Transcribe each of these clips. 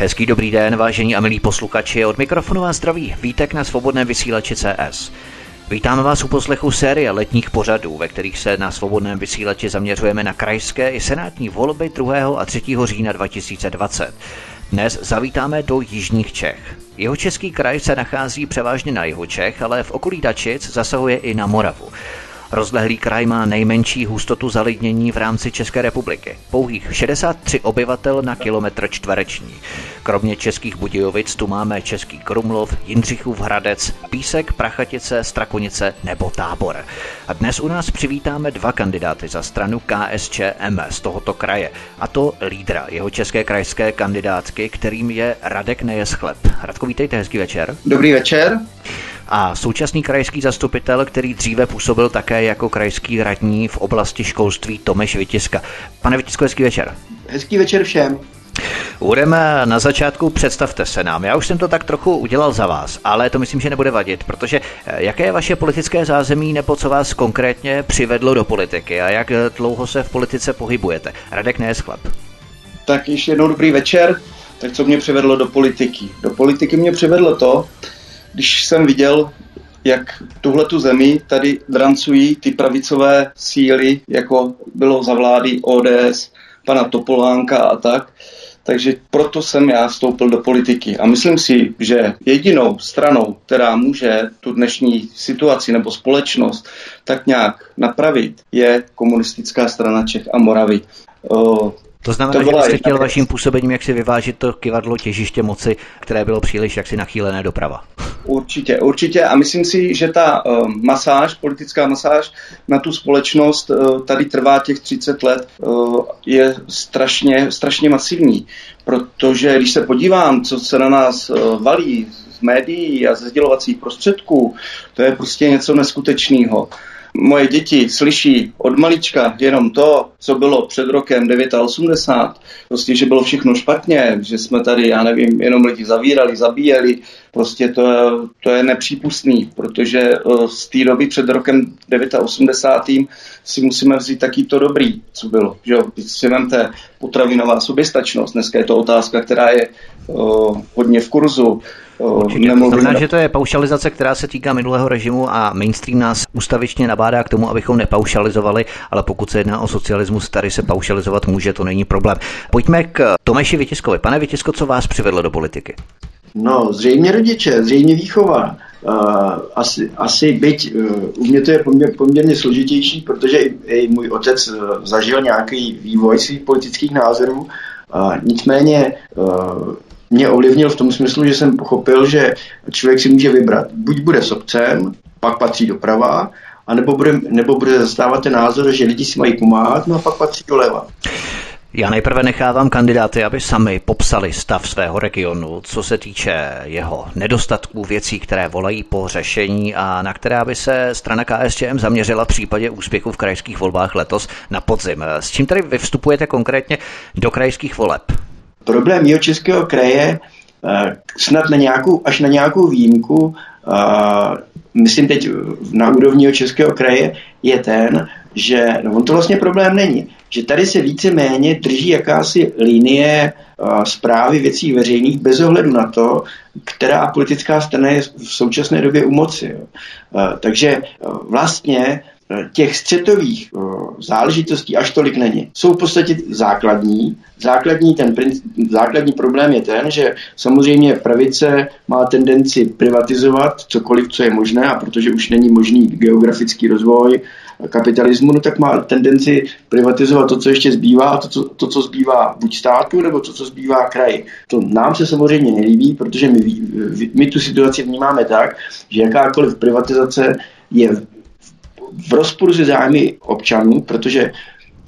Hezký dobrý den, vážení a milí posluchači, od mikrofonu vás zdraví Vítek na svobodném vysílači CS. Vítáme vás u poslechu série letních pořadů, ve kterých se na svobodném vysílači zaměřujeme na krajské i senátní volby 2. a 3. října 2020. Dnes zavítáme do Jižních Čech. Jeho český kraj se nachází převážně na jihu Čech, ale v okolí Dačic zasahuje i na Moravu. Rozlehlý kraj má nejmenší hustotu zalidnění v rámci České republiky. Pouhých 63 obyvatel na kilometr čtvereční. Kromě českých Budějovic tu máme Český Krumlov, Jindřichův Hradec, Písek, Prachatice, Strakonice nebo Tábor. A dnes u nás přivítáme dva kandidáty za stranu KSČM z tohoto kraje. A to lídra jeho české krajské kandidátky, kterým je Radek Nejeschleb. Radko, vítejte, hezký večer. Dobrý večer a současný krajský zastupitel, který dříve působil také jako krajský radní v oblasti školství Tomeš Vytiska. Pane Vytisko, hezký večer. Hezký večer všem. Budeme na začátku, představte se nám. Já už jsem to tak trochu udělal za vás, ale to myslím, že nebude vadit, protože eh, jaké je vaše politické zázemí nebo co vás konkrétně přivedlo do politiky a jak dlouho se v politice pohybujete? Radek Nejeschlap. Tak ještě jednou dobrý večer. Tak co mě přivedlo do politiky? Do politiky mě přivedlo to, když jsem viděl, jak tuhle tu zemi tady drancují ty pravicové síly, jako bylo za vlády ODS, pana Topolánka a tak, takže proto jsem já vstoupil do politiky. A myslím si, že jedinou stranou, která může tu dnešní situaci nebo společnost tak nějak napravit, je komunistická strana Čech a Moravy. To znamená, to že jste chtěl vaším působením jak si vyvážit to kivadlo těžiště moci, které bylo příliš jaksi nachýlené doprava. Určitě, určitě. A myslím si, že ta uh, masáž, politická masáž na tu společnost uh, tady trvá těch 30 let, uh, je strašně, strašně masivní. Protože když se podívám, co se na nás uh, valí z médií a ze sdělovacích prostředků, to je prostě něco neskutečného moje děti slyší od malička jenom to, co bylo před rokem 89, prostě, že bylo všechno špatně, že jsme tady, já nevím, jenom lidi zavírali, zabíjeli, prostě to, je, to je nepřípustný, protože eh, z té doby před rokem 89 si musíme vzít taky to dobrý, co bylo. Že jo? Si vemte potravinová soběstačnost, dneska je to otázka, která je uh, hodně v kurzu. Určitě. To znamená, že to je paušalizace, která se týká minulého režimu a mainstream nás ustavičně nabádá k tomu, abychom nepaušalizovali, ale pokud se jedná o socialismus, tady se paušalizovat může, to není problém. Pojďme k Tomeši Vytiskovi. Pane Vytisko, co vás přivedlo do politiky? No, zřejmě rodiče, zřejmě výchova. Uh, asi, asi byť uh, u mě to je poměr, poměrně složitější, protože i, i můj otec uh, zažil nějaký vývoj svých politických názorů. Nicméně mě ovlivnil v tom smyslu, že jsem pochopil, že člověk si může vybrat. Buď bude sobcem, pak patří doprava, anebo bude, nebo bude zastávat ten názor, že lidi si mají pomáhat, no a pak patří doleva. Já nejprve nechávám kandidáty, aby sami popsali stav svého regionu, co se týče jeho nedostatků věcí, které volají po řešení a na které by se strana KSČM zaměřila v případě úspěchu v krajských volbách letos na podzim. S čím tady vy vstupujete konkrétně do krajských voleb? Problém jeho českého kraje eh, snad na nějakou, až na nějakou výjimku, eh, myslím teď na úrovni českého kraje, je ten, že no on to vlastně problém není, že tady se více-méně drží jakási linie zprávy věcí veřejných bez ohledu na to, která politická strana je v současné době u moci. Jo. Takže vlastně těch střetových záležitostí až tolik není. Jsou v podstatě základní. Základní, ten, základní problém je ten, že samozřejmě pravice má tendenci privatizovat cokoliv, co je možné a protože už není možný geografický rozvoj, kapitalismu, no tak má tendenci privatizovat to, co ještě zbývá, to, co, to, co zbývá buď státu, nebo to, co zbývá kraji. To nám se samozřejmě nelíbí, protože my, my tu situaci vnímáme tak, že jakákoliv privatizace je v rozporu se zájmy občanů, protože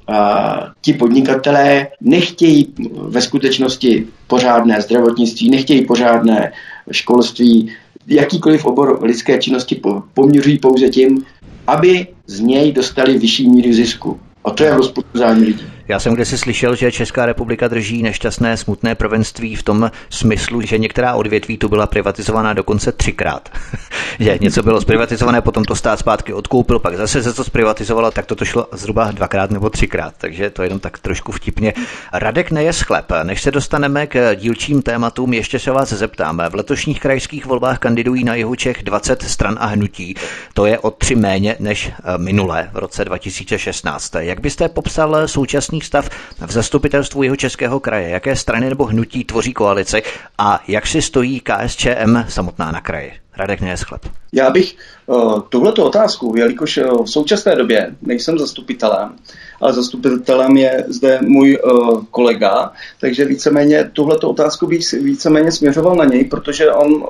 a, ti podnikatelé nechtějí ve skutečnosti pořádné zdravotnictví, nechtějí pořádné školství, jakýkoliv obor lidské činnosti poměřují pouze tím, aby z něj dostali vyšší míru zisku. A to je v rozporu lidí. Já jsem kdysi slyšel, že Česká republika drží nešťastné smutné prvenství v tom smyslu, že některá odvětví tu byla privatizovaná dokonce třikrát. že něco bylo zprivatizované, potom to stát zpátky odkoupil, pak zase se to zprivatizovalo, tak to šlo zhruba dvakrát nebo třikrát. Takže to jenom tak trošku vtipně. Radek neje chleb. Než se dostaneme k dílčím tématům, ještě se vás zeptám. V letošních krajských volbách kandidují na jihu Čech 20 stran a hnutí. To je o tři méně než minulé v roce 2016. Jak byste popsal současný současný stav v zastupitelstvu jeho českého kraje? Jaké strany nebo hnutí tvoří koalici a jak si stojí KSČM samotná na kraji? Radek Nejeschlep. Já bych uh, tuhleto otázku, jelikož uh, v současné době nejsem zastupitelem, ale zastupitelem je zde můj uh, kolega, takže víceméně tuhleto otázku bych víceméně směřoval na něj, protože on uh,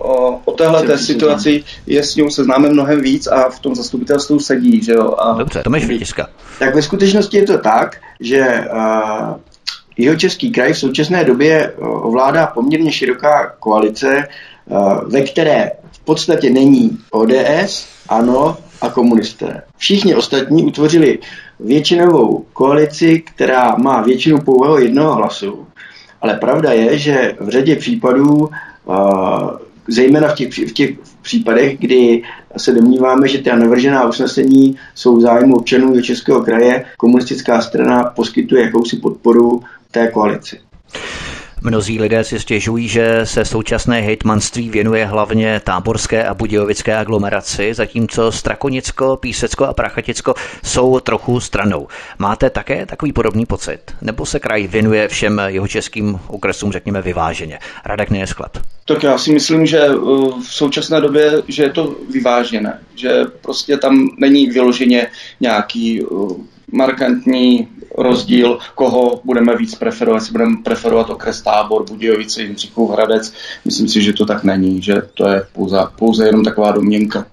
o téhle té situaci je s ním seznáme mnohem víc a v tom zastupitelstvu sedí. Že jo? A... Dobře, Tomáš Vytiska. Tak ve skutečnosti je to tak, že uh, jeho český kraj v současné době ovládá poměrně široká koalice, ve které v podstatě není ODS, ANO a komunisté. Všichni ostatní utvořili většinovou koalici, která má většinu pouhého jednoho hlasu. Ale pravda je, že v řadě případů, zejména v těch, v těch případech, kdy se domníváme, že ta navržená usnesení jsou zájmu občanů Českého kraje, komunistická strana poskytuje jakousi podporu té koalici. Mnozí lidé si stěžují, že se současné hejtmanství věnuje hlavně táborské a budějovické aglomeraci, zatímco Strakonicko, Písecko a Prachaticko jsou trochu stranou. Máte také takový podobný pocit? Nebo se kraj věnuje všem jeho českým okresům, řekněme, vyváženě? Radek Nejesklep. Tak já si myslím, že uh, v současné době, že je to vyvážené, že prostě tam není vyloženě nějaký uh, markantní rozdíl, koho budeme víc preferovat, jestli budeme preferovat okres Tábor, Budějovice, Jindřichův Hradec. Myslím si, že to tak není, že to je pouze, pouze jenom taková domněnka.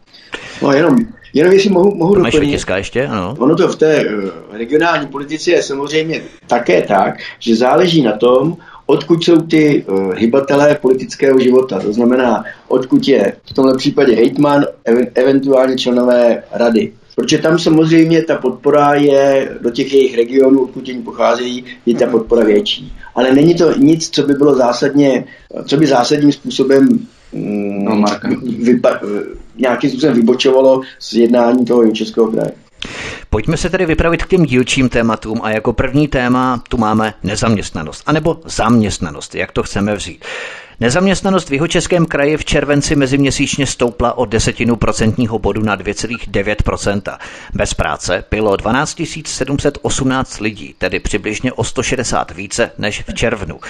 No jenom, jenom jestli mohu, mohu to doplnit. ještě, ano. Ono to v té uh, regionální politice je samozřejmě také tak, že záleží na tom, odkud jsou ty uh, hybatelé politického života. To znamená, odkud je v tomhle případě hejtman, ev- eventuálně členové rady. Protože tam samozřejmě ta podpora je do těch jejich regionů, odkud oni pocházejí, je ta podpora větší. Ale není to nic, co by bylo zásadně, co by zásadním způsobem mm, no, vypa- nějakým způsobem vybočovalo z jednání toho českého kraje. Pojďme se tedy vypravit k těm dílčím tématům a jako první téma tu máme nezaměstnanost, anebo zaměstnanost, jak to chceme vzít. Nezaměstnanost v Jihočeském kraji v červenci meziměsíčně stoupla o desetinu procentního bodu na 2,9%. Bez práce bylo 12 718 lidí, tedy přibližně o 160 více než v červnu.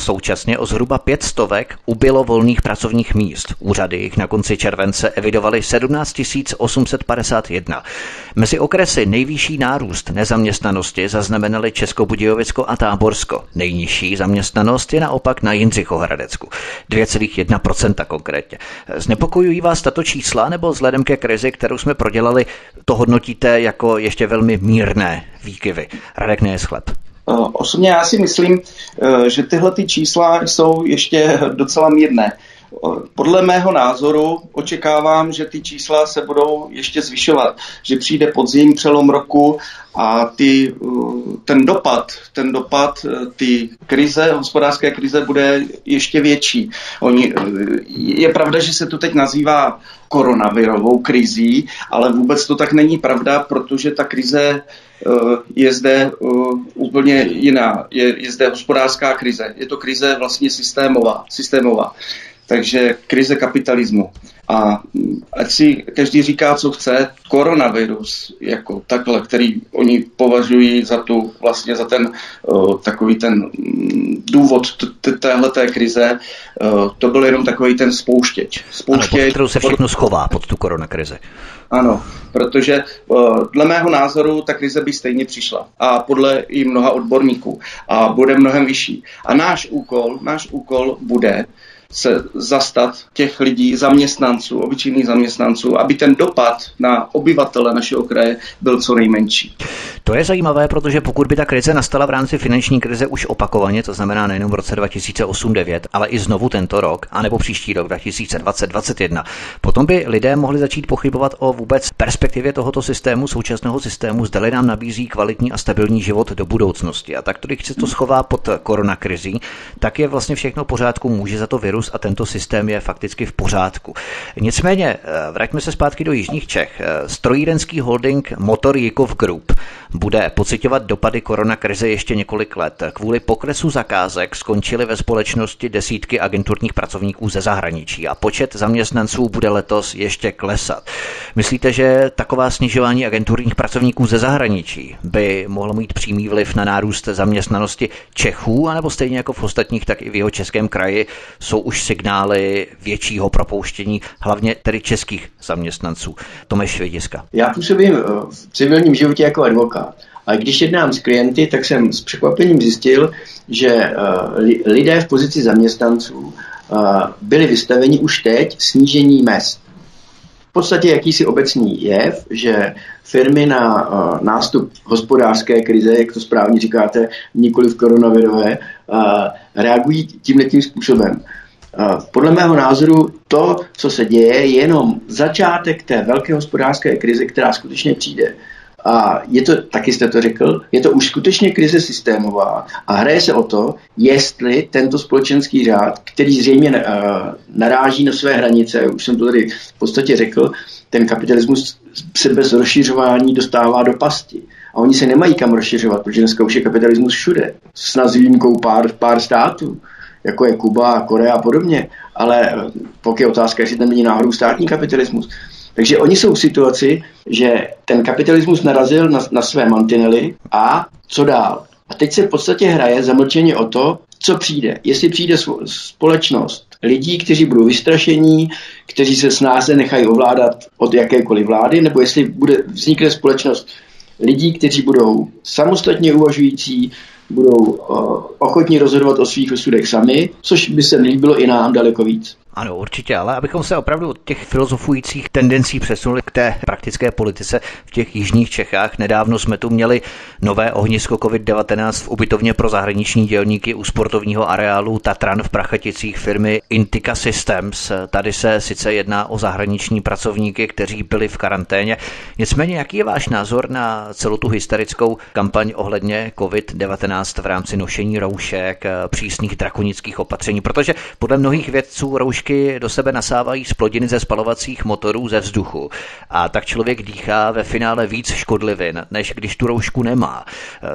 Současně o zhruba 5 stovek ubylo volných pracovních míst. Úřady jich na konci července evidovaly 17 851. Mezi okresy nejvyšší nárůst nezaměstnanosti zaznamenali Českobudějovicko a Táborsko. Nejnižší zaměstnanost je naopak na Jindřichohradecku. 2,1% konkrétně. Znepokojují vás tato čísla nebo vzhledem ke krizi, kterou jsme prodělali, to hodnotíte jako ještě velmi mírné výkyvy? Radek Nejeschleb. Osobně já si myslím, eh, že tyhle ty čísla jsou ještě docela mírné. Podle mého názoru očekávám, že ty čísla se budou ještě zvyšovat, že přijde podzim, přelom roku a ty, ten dopad, ten dopad, ty krize, hospodářské krize bude ještě větší. Oni, je pravda, že se to teď nazývá koronavirovou krizí, ale vůbec to tak není pravda, protože ta krize je zde úplně jiná. Je, je zde hospodářská krize. Je to krize vlastně systémová. systémová takže krize kapitalismu. A ať si každý říká, co chce, koronavirus jako takhle, který oni považují za tu, vlastně za ten takový ten um, důvod téhleté krize, to byl jenom takový ten spouštěč. spouštěč ano, pod kterou se všechno schová pod tu koronakrizi. Ano, protože uh, dle mého názoru ta krize by stejně přišla a podle i mnoha odborníků a bude mnohem vyšší. A náš úkol, náš úkol bude se zastat těch lidí, zaměstnanců, obyčejných zaměstnanců, aby ten dopad na obyvatele našeho kraje byl co nejmenší. To je zajímavé, protože pokud by ta krize nastala v rámci finanční krize už opakovaně, to znamená nejenom v roce 2008-2009, ale i znovu tento rok, anebo příští rok 2020-2021, potom by lidé mohli začít pochybovat o vůbec perspektivě tohoto systému, současného systému, zda nám nabízí kvalitní a stabilní život do budoucnosti. A tak, když se to schová pod koronakrizí, tak je vlastně všechno v pořádku, může za to virus a tento systém je fakticky v pořádku. Nicméně, eh, vraťme se zpátky do Jižních Čech. Eh, strojírenský holding Motor Jikov Group bude pocitovat dopady koronakrize ještě několik let. Kvůli poklesu zakázek skončily ve společnosti desítky agenturních pracovníků ze zahraničí a počet zaměstnanců bude letos ještě klesat. Myslíte, že taková snižování agenturních pracovníků ze zahraničí by mohlo mít přímý vliv na nárůst zaměstnanosti Čechů, anebo stejně jako v ostatních, tak i v jeho českém kraji jsou už signály většího propouštění, hlavně tedy českých zaměstnanců. Tomeš Vidiska. Já působím v civilním životě jako advokát. A když jednám s klienty, tak jsem s překvapením zjistil, že eh, lidé v pozici zaměstnanců eh, byli vystaveni už teď snížení mest. V podstatě jakýsi obecný jev, že firmy na nástup hospodářské krize, jak to správně říkáte, nikoli v koronavirové, reagují tímhle způsobem. Podle mého názoru to, co se děje, je jenom začátek té velké hospodářské krize, která skutečně přijde. A je to, taky jste to řekl, je to už skutečně krize systémová a hraje se o to, jestli tento společenský řád, který zřejmě uh, naráží na své hranice, už jsem to tady v podstatě řekl, ten kapitalismus se bez rozšiřování dostává do pasti. A oni se nemají kam rozšiřovat, protože dneska už je kapitalismus všude. S výjimkou pár, pár států, jako je Kuba, Korea a podobně. Ale pokud je otázka, jestli tam není náhodou státní kapitalismus, takže oni jsou v situaci, že ten kapitalismus narazil na, na své mantinely a co dál. A teď se v podstatě hraje zamlčeně o to, co přijde. Jestli přijde společnost lidí, kteří budou vystrašení, kteří se snáze nechají ovládat od jakékoliv vlády, nebo jestli bude, vznikne společnost lidí, kteří budou samostatně uvažující, budou uh, ochotní rozhodovat o svých osudech sami, což by se líbilo i nám daleko víc. Ano, určitě, ale abychom se opravdu od těch filozofujících tendencí přesunuli k té praktické politice v těch jižních Čechách. Nedávno jsme tu měli nové ohnisko COVID-19 v ubytovně pro zahraniční dělníky u sportovního areálu Tatran v Prachaticích firmy Intika Systems. Tady se sice jedná o zahraniční pracovníky, kteří byli v karanténě. Nicméně, jaký je váš názor na celou tu hysterickou kampaň ohledně COVID-19 v rámci nošení roušek, přísných drakonických opatření? Protože podle mnohých vědců roušky do sebe nasávají splodiny ze spalovacích motorů ze vzduchu. A tak člověk dýchá ve finále víc škodlivin, než když tu roušku nemá.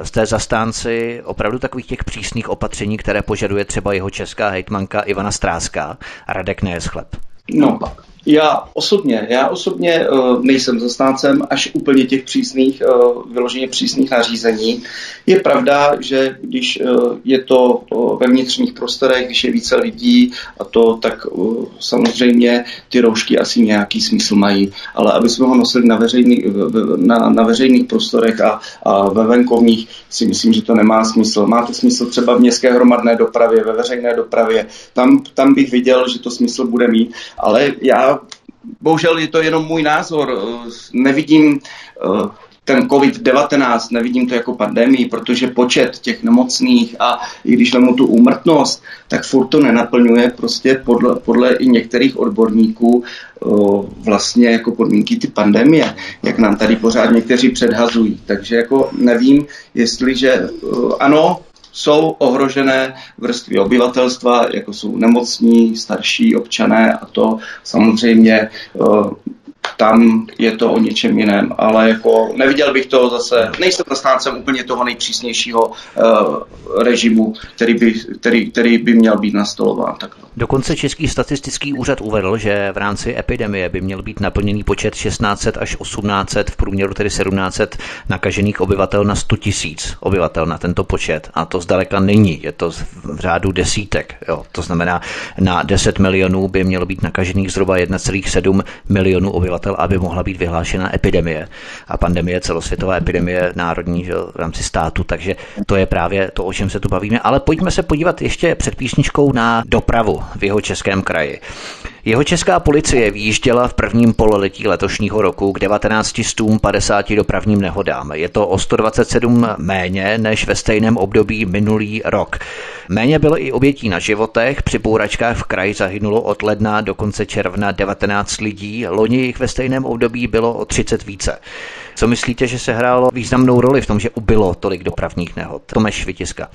Jste zastánci opravdu takových těch přísných opatření, které požaduje třeba jeho česká hejtmanka Ivana Stráská Radek Nejeschlep. No, já osobně, já osobně uh, nejsem zastáncem až úplně těch přísných, uh, vyloženě přísných nařízení. Je pravda, že když uh, je to ve vnitřních prostorech, když je více lidí a to, tak samozřejmě ty roušky asi nějaký smysl mají. Ale aby jsme ho nosili na, veřejný, na, na veřejných prostorech a, a ve venkovních, si myslím, že to nemá smysl. Má to smysl třeba v městské hromadné dopravě, ve veřejné dopravě. Tam, tam bych viděl, že to smysl bude mít, ale já bohužel je to jenom můj názor. Nevidím eh, ten COVID-19, nevidím to jako pandemii, protože počet těch nemocných a i když vemu tu úmrtnost, tak furt to nenaplňuje prostě podle, podle i některých odborníků eh, vlastně jako podmínky ty pandemie, jak nám tady pořád někteří předhazují. Takže jako nevím, jestliže eh, ano, jsou ohrožené vrstvy obyvatelstva, jako jsou nemocní, starší občané a to samozřejmě eh, tam je to o něčem jiném, ale jako neviděl bych to zase, nejsem zastáncem úplně toho nejpřísnějšího uh, režimu, který by, který, který by měl být nastolován. Tak. Dokonce Český statistický úřad uvedl, že v rámci epidemie by měl být naplněný počet 1600 až 1800, v průměru tedy 1700 nakažených obyvatel na 100 tisíc obyvatel na tento počet. A to zdaleka není, je to v řádu desítek. Jo. To znamená, na 10 milionů by mělo být nakažených zhruba 1,7 milionů obyvatel, aby mohla být vyhlášena epidemie. A pandemie, celosvětová epidemie národní že, v rámci státu, takže to je právě to, o čem se tu bavíme. Ale pojďme se podívat ještě před písničkou na dopravu v jeho českém kraji. Jeho česká policie výjížděla v prvním pololetí letošního roku k 19 50 dopravním nehodám. Je to o 127 méně než ve stejném období minulý rok. Méně bylo i obětí na životech. Při pouračkách v kraji zahynulo od ledna do konce června 19 lidí, loni jich ve stejném období bylo o 30 více. Co myslíte, že se hrálo významnou roli v tom, že ubylo tolik dopravních nehod? Tomeš Vytiska.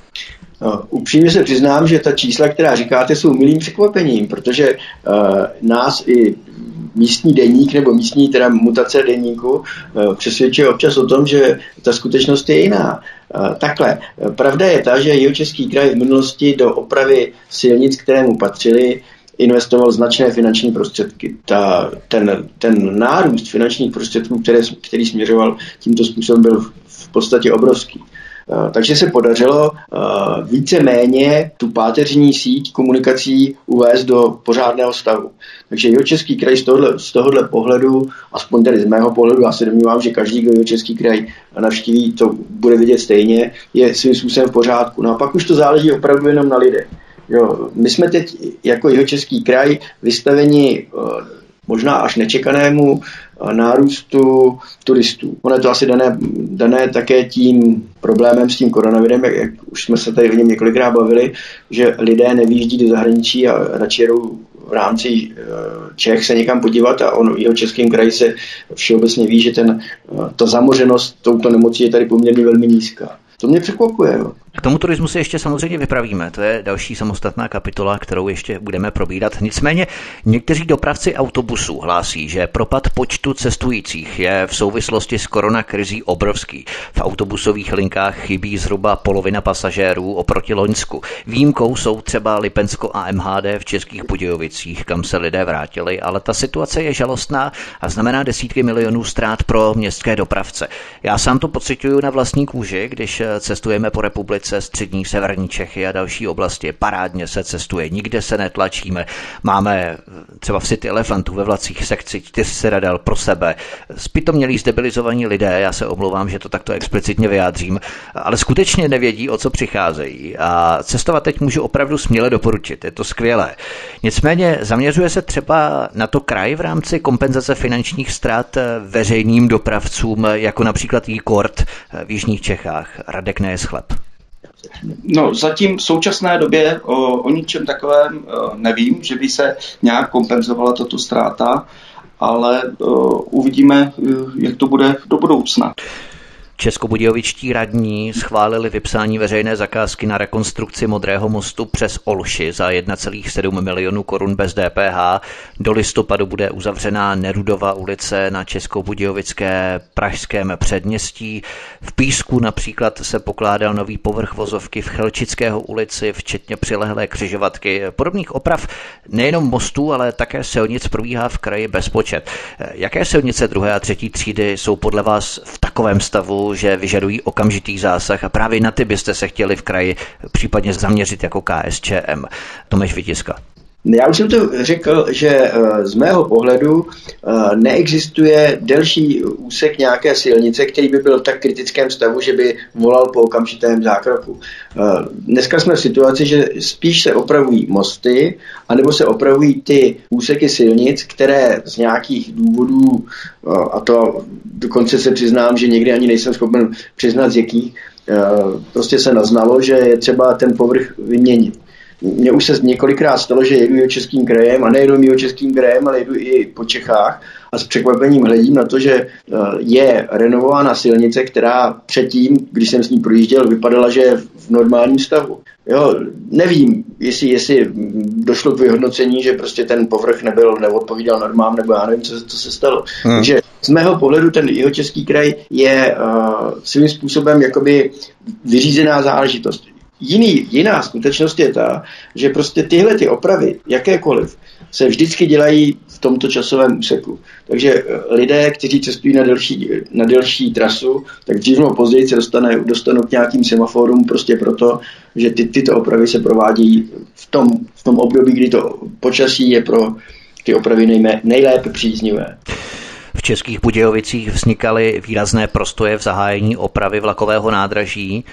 No, upřímně se přiznám, že ta čísla, která říkáte, jsou milým překvapením, protože uh, nás i místní deník nebo místní teda mutace deníku uh, přesvědčuje občas o tom, že ta skutečnost je jiná. Uh, takhle, pravda je ta, že Jihočeský kraj v minulosti do opravy silnic, kterému patřili, investoval značné finanční prostředky. Ta, ten, ten nárůst finančních prostředků, které, který směřoval tímto způsobem, byl v podstatě obrovský. Eh, takže se podařilo eh, více-méně tu páteřní síť komunikací uvést do pořádného stavu. Takže jeho český kraj z tohohle, z tohohle pohledu, aspoň tedy z mého pohledu, já se domnívám, že každý, kdo jeho český kraj navštíví, to bude vidět stejně, je svým způsobem v pořádku. No a pak už to záleží opravdu jenom na lidech. Jo, my jsme teď jako jeho český kraj vystaveni eh, možná až nečekanému nárůstu turistů. Ono je to asi dané, dané také tím problémem s tím koronavirem, jak, jak už jsme se tady o něm několikrát bavili, že lidé nevýjíždí do zahraničí a radši jedou v rámci eh, Čech se někam podívat a on jeho českým kraji se všeobecně ví, že ten, eh, ta zamořenost touto nemocí je tady poměrně velmi nízká. To mě překvapuje. K tomu turismu se ještě samozřejmě vypravíme. To je další samostatná kapitola, kterou ještě budeme probírat. Nicméně někteří dopravci autobusů hlásí, že propad počtu cestujících je v souvislosti s koronakrizí obrovský. V autobusových linkách chybí zhruba polovina pasažérů oproti Loňsku. Výjimkou jsou třeba Lipensko a MHD v Českých Budějovicích, kam se lidé vrátili, ale ta situace je žalostná a znamená desítky milionů ztrát pro městské dopravce. Já sám to pocituju na vlastní kůži, když cestujeme po republice republice, střední, severní Čechy a další oblasti. Parádně se cestuje, nikde se netlačíme. Máme třeba v City Elefantu ve vlacích sekci čtyř sedadel pro sebe. Spitomnělí zdebilizovaní lidé, já se omlouvám, že to takto explicitně vyjádřím, ale skutečně nevědí, o co přicházejí. A cestovat teď můžu opravdu směle doporučit, je to skvělé. Nicméně zaměřuje se třeba na to kraj v rámci kompenzace finančních ztrát veřejným dopravcům, jako například e-court v Jižních Čechách. Radek Nejeschlep. No, zatím v současné době o, o ničem takovém o, nevím, že by se nějak kompenzovala tato ztráta, ale o, uvidíme, jak to bude do budoucna. Českobudějovičtí radní schválili vypsání veřejné zakázky na rekonstrukci Modrého mostu přes Olši za 1,7 milionu korun bez DPH. Do listopadu bude uzavřená Nerudova ulice na Českobudějovické pražském předměstí. V Písku například se pokládal nový povrch vozovky v Chelčického ulici, včetně přilehlé křižovatky. Podobných oprav nejenom mostů, ale také silnic probíhá v kraji bezpočet. Jaké silnice druhé a třetí třídy jsou podle vás v takovém stavu, že vyžadují okamžitý zásah a právě na ty byste se chtěli v kraji případně zaměřit jako KSČM. Tomáš Vytiska. Já už jsem to řekl, že eh, z mého pohledu eh, neexistuje delší úsek nějaké silnice, který by byl v tak kritickém stavu, že by volal po okamžitém zákroku. Eh, dneska jsme v situaci, že spíš se opravují mosty, anebo se opravují ty úseky silnic, které z nějakých důvodů, a to dokonce se přiznám, že někdy ani nejsem schopen přiznat z jakých, prostě se naznalo, že je třeba ten povrch vyměnit. Mně už se několikrát stalo, že jedu českým krajem a nejedu českým krajem, ale jedu i po Čechách a s překvapením hledím na to, že eh, je renovována silnice, která předtím, když jsem s ní projížděl, vypadala, že je v normálním stavu. Jo, nevím, jestli, jestli došlo k vyhodnocení, že prostě ten povrch nebyl, neodpovídal normám, nebo já nevím, co, co se stalo. Hmm. Takže z mého pohledu ten jeho český kraj je uh, svým způsobem jakoby vyřízená záležitost. Jiný, jiná skutečnost je ta, že prostě tyhle ty opravy, jakékoliv, se vždycky dělají v tomto časovém úseku. Takže eh, lidé, kteří cestují na delší, na delší trasu, tak dřív nebo později se dostane, dostanou k nějakým semaforům prostě proto, že ty, tyto opravy se provádějí v tom, v tom období, kdy to počasí je pro ty opravy nejmé, nejlépe příznivé. V Českých Budějovicích vznikaly výrazné prostoje v zahájení opravy vlakového nádraží.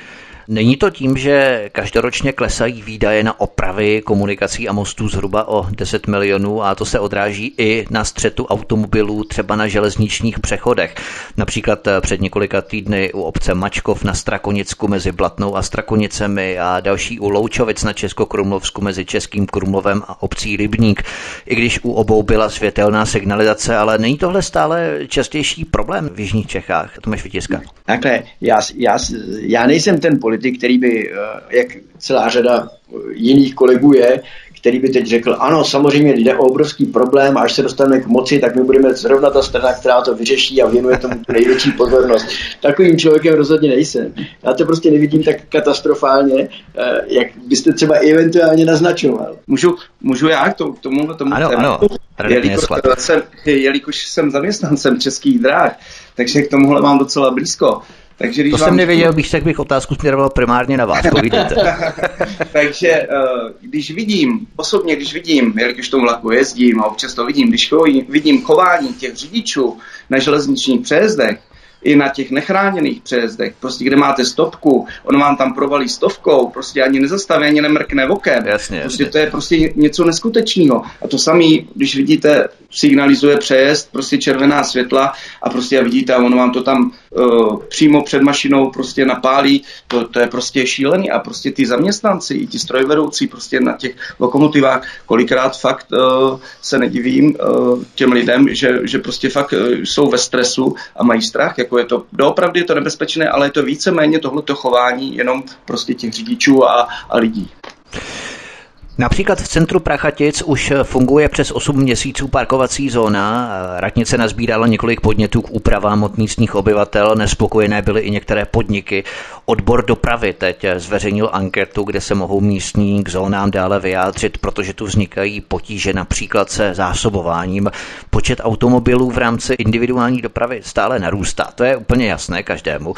Není to tím, že každoročně klesají výdaje na opravy komunikací a mostů zhruba o 10 milionů a to se odráží i na střetu automobilů třeba na železničních přechodech. Například eh, před několika týdny u obce Mačkov na Strakonicku mezi Blatnou a Strakonicemi a další u Loučovic na Českokrumlovsku mezi Českým Krumlovem a obcí Rybník. I když u obou byla světelná signalizace, ale není tohle stále častější problém v Jižních Čechách? Tomáš Vytiska. Takhle, já, já, já nejsem ten politik, který by, eh, jak celá řada jiných kolegů je, který by teď řekl, ano, samozřejmě jde o obrovský problém, až se dostaneme k moci, tak my budeme zrovna ta strana, která to vyřeší a věnuje tomu největší pozornost. Takovým člověkem rozhodně nejsem. Já to prostě nevidím tak katastrofálně, eh, jak byste třeba eventuálně naznačoval. Můžu, můžu já k tomu, k tomu, tomu ano, tématu? Ano, jelikož, jsem, jelikož jsem zaměstnancem českých dráh, takže k tomuhle mám docela blízko. Takže když to jsem nevěděl, bych tak bych otázku směroval primárně na vás, povídejte. Takže eh, když vidím, osobně když vidím, jelikož tomu vlaku jezdím a občas to vidím, když vidím chování těch řidičů na železničních přejezdech, i na těch nechráněných přejezdech, prostě kde máte stopku, on vám tam provalí stovkou, prostě ani nezastaví, ani nemrkne okem. Jasně, prostě jasně. to je prostě něco neskutečného. A to samé, když vidíte, signalizuje přejezd, prostě červená světla a prostě vidíte, a on vám to tam přímo před mašinou prostě napálí, to, to je prostě šílený. A prostě ty zaměstnanci, i ti strojvedoucí prostě na těch lokomotivách, kolikrát fakt uh, se nedivím uh, těm lidem, že, že prostě fakt jsou ve stresu a mají strach, jako je to, doopravdy je to nebezpečné, ale je to víceméně tohleto chování jenom prostě těch řidičů a, a lidí. Například v centru Prachatic už funguje přes 8 měsíců parkovací zóna. Radnice nazbírala několik podnětů k úpravám od místních obyvatel. Nespokojené byly i některé podniky. Odbor dopravy teď zveřejnil anketu, kde se mohou místní k zónám dále vyjádřit, protože tu vznikají potíže například se zásobováním. Počet automobilů v rámci individuální dopravy stále narůstá. To je úplně jasné každému.